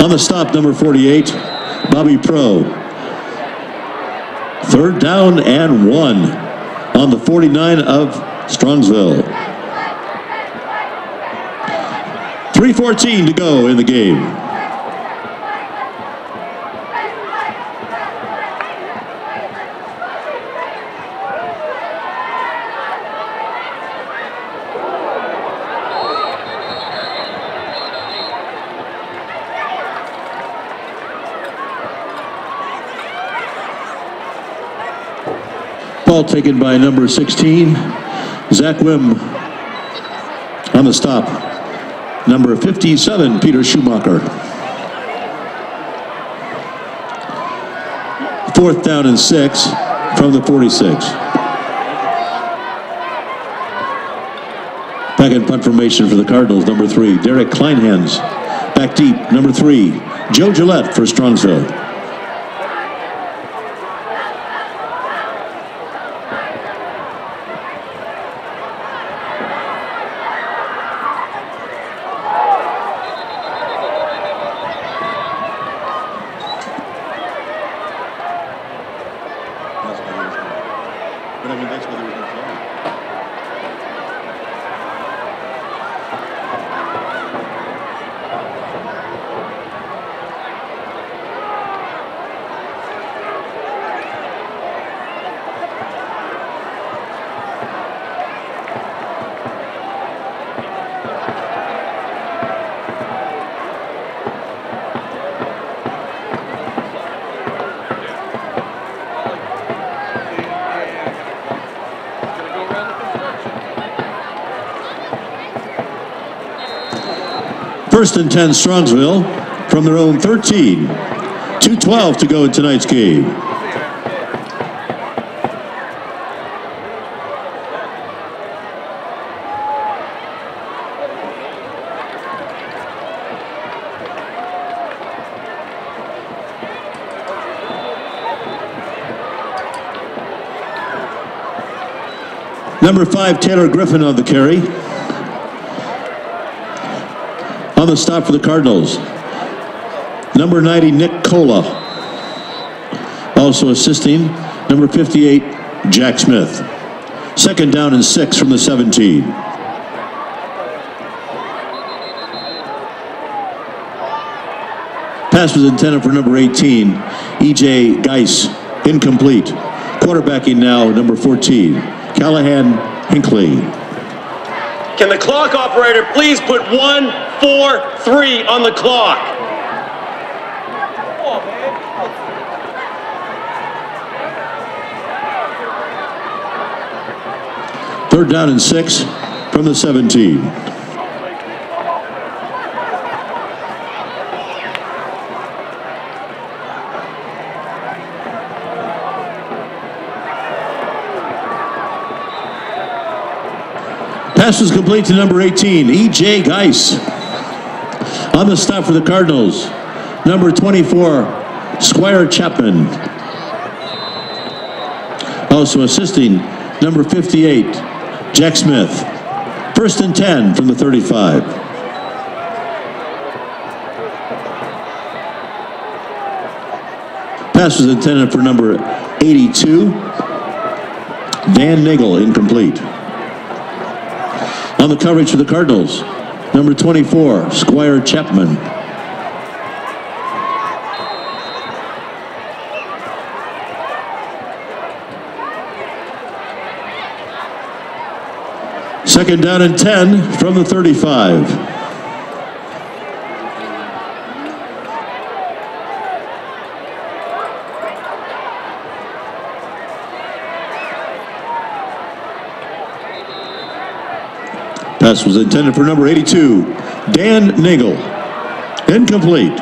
On the stop, number 48, Bobby Pro. Third down and one on the 49 of Strongsville. 3.14 to go in the game. Ball taken by number 16, Zach Wim on the stop. Number 57, Peter Schumacher. Fourth down and six from the 46. Back in punt formation for the Cardinals, number three, Derek Kleinhans. Back deep, number three, Joe Gillette for Strongsville. First and 10 Strongsville from their own 13. 2.12 to go in tonight's game. Number five, Taylor Griffin on the carry. On the stop for the Cardinals, number 90, Nick Cola. Also assisting, number 58, Jack Smith. Second down and six from the 17. Pass was intended for number 18, EJ Geis. Incomplete. Quarterbacking now, number 14, Callahan Hinkley. Can the clock operator please put one, 4-3 on the clock. Third down and six from the 17. Pass is complete to number 18, E.J. Geis. On the stop for the Cardinals, number 24, Squire Chapman. Also assisting, number 58, Jack Smith. First and 10 from the 35. Pass was intended for number 82, Dan Nagel, incomplete. On the coverage for the Cardinals, number 24, Squire Chapman. Second down and 10 from the 35. Pass was intended for number 82, Dan Nagel. Incomplete.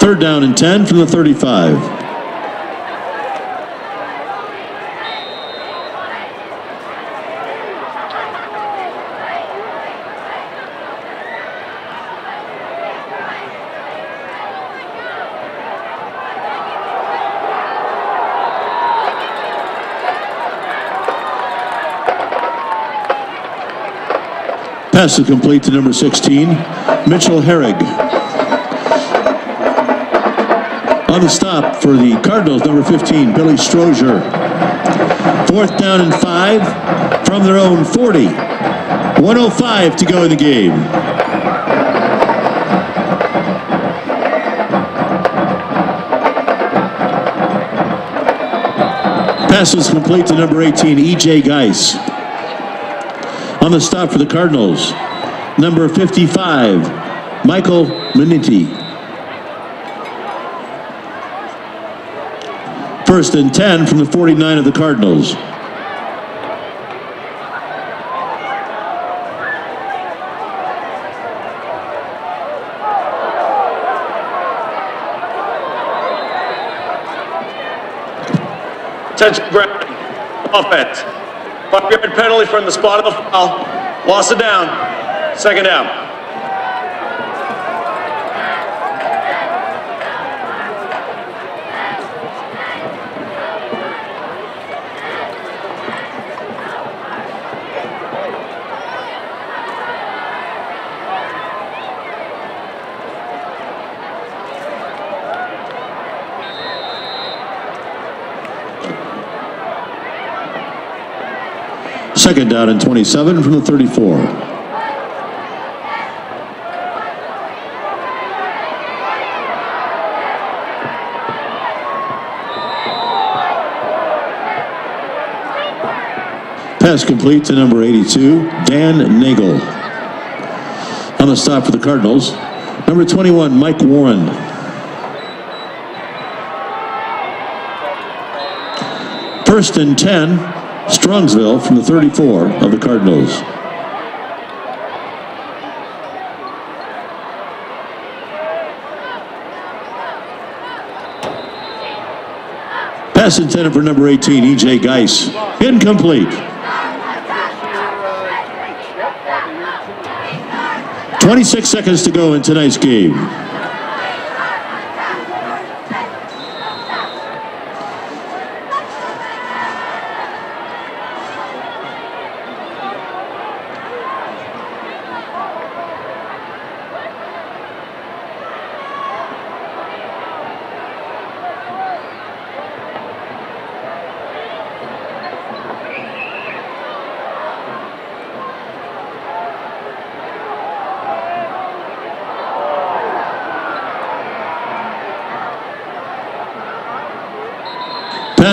Third down and 10 from the 35. Pass is complete to number 16, Mitchell Herrig. On the stop for the Cardinals, number 15, Billy Strozier. Fourth down and five from their own 40. 105 to go in the game. Pass is complete to number 18, E.J. Geis. On the stop for the Cardinals, number 55, Michael Minetti. First and 10 from the 49 of the Cardinals. Attention, Brandon. Offense. Five yard penalty from the spot of the foul. Loss of down. Second down. Second down and 27 from the 34. Pass complete to number 82, Dan Nagel. On the stop for the Cardinals, number 21, Mike Warren. First and 10, Strongsville from the 34 of the Cardinals. Pass intended for number 18, E.J. Geis. Incomplete. 26 seconds to go in tonight's game.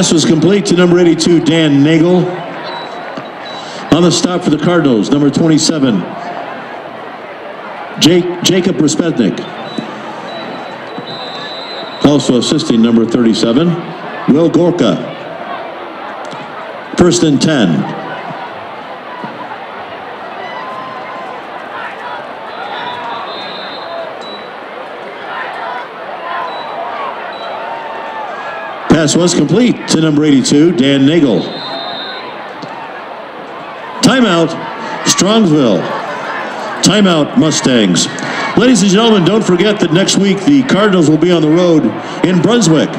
Pass was complete to number 82, Dan Nagel. On the stop for the Cardinals, number 27, Jake, Jacob Respetnik. Also assisting number 37, Will Gorka. First and 10. Pass was complete to number 82, Dan Nagel. Timeout, Strongsville. Timeout, Mustangs. Ladies and gentlemen, don't forget that next week the Cardinals will be on the road in Brunswick.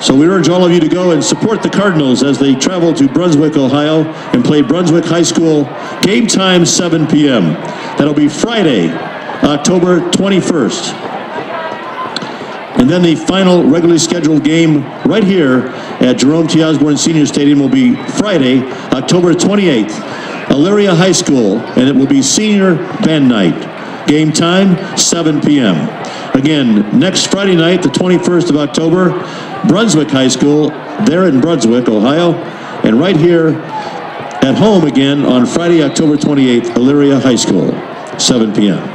So we urge all of you to go and support the Cardinals as they travel to Brunswick, Ohio and play Brunswick High School. Game time 7 p.m. That'll be Friday, October 21st. And then the final regularly scheduled game right here at Jerome T. Osborne Senior Stadium will be Friday, October 28th, Elyria High School, and it will be senior band night. Game time, 7 p.m. Again, next Friday night, the 21st of October, Brunswick High School, there in Brunswick, Ohio, and right here at home again on Friday, October 28th, Elyria High School, 7 p.m.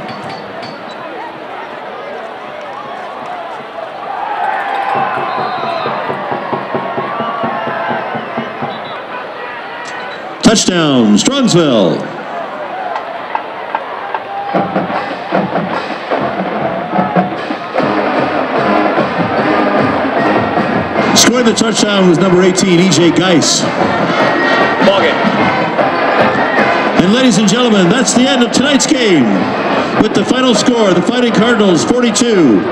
Touchdown, Strongsville. Scoring the touchdown was number 18, EJ Geis. Ball game. And ladies and gentlemen, that's the end of tonight's game. With the final score, the Fighting Cardinals 42,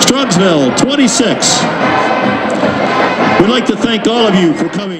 Strongsville 26. We'd like to thank all of you for coming.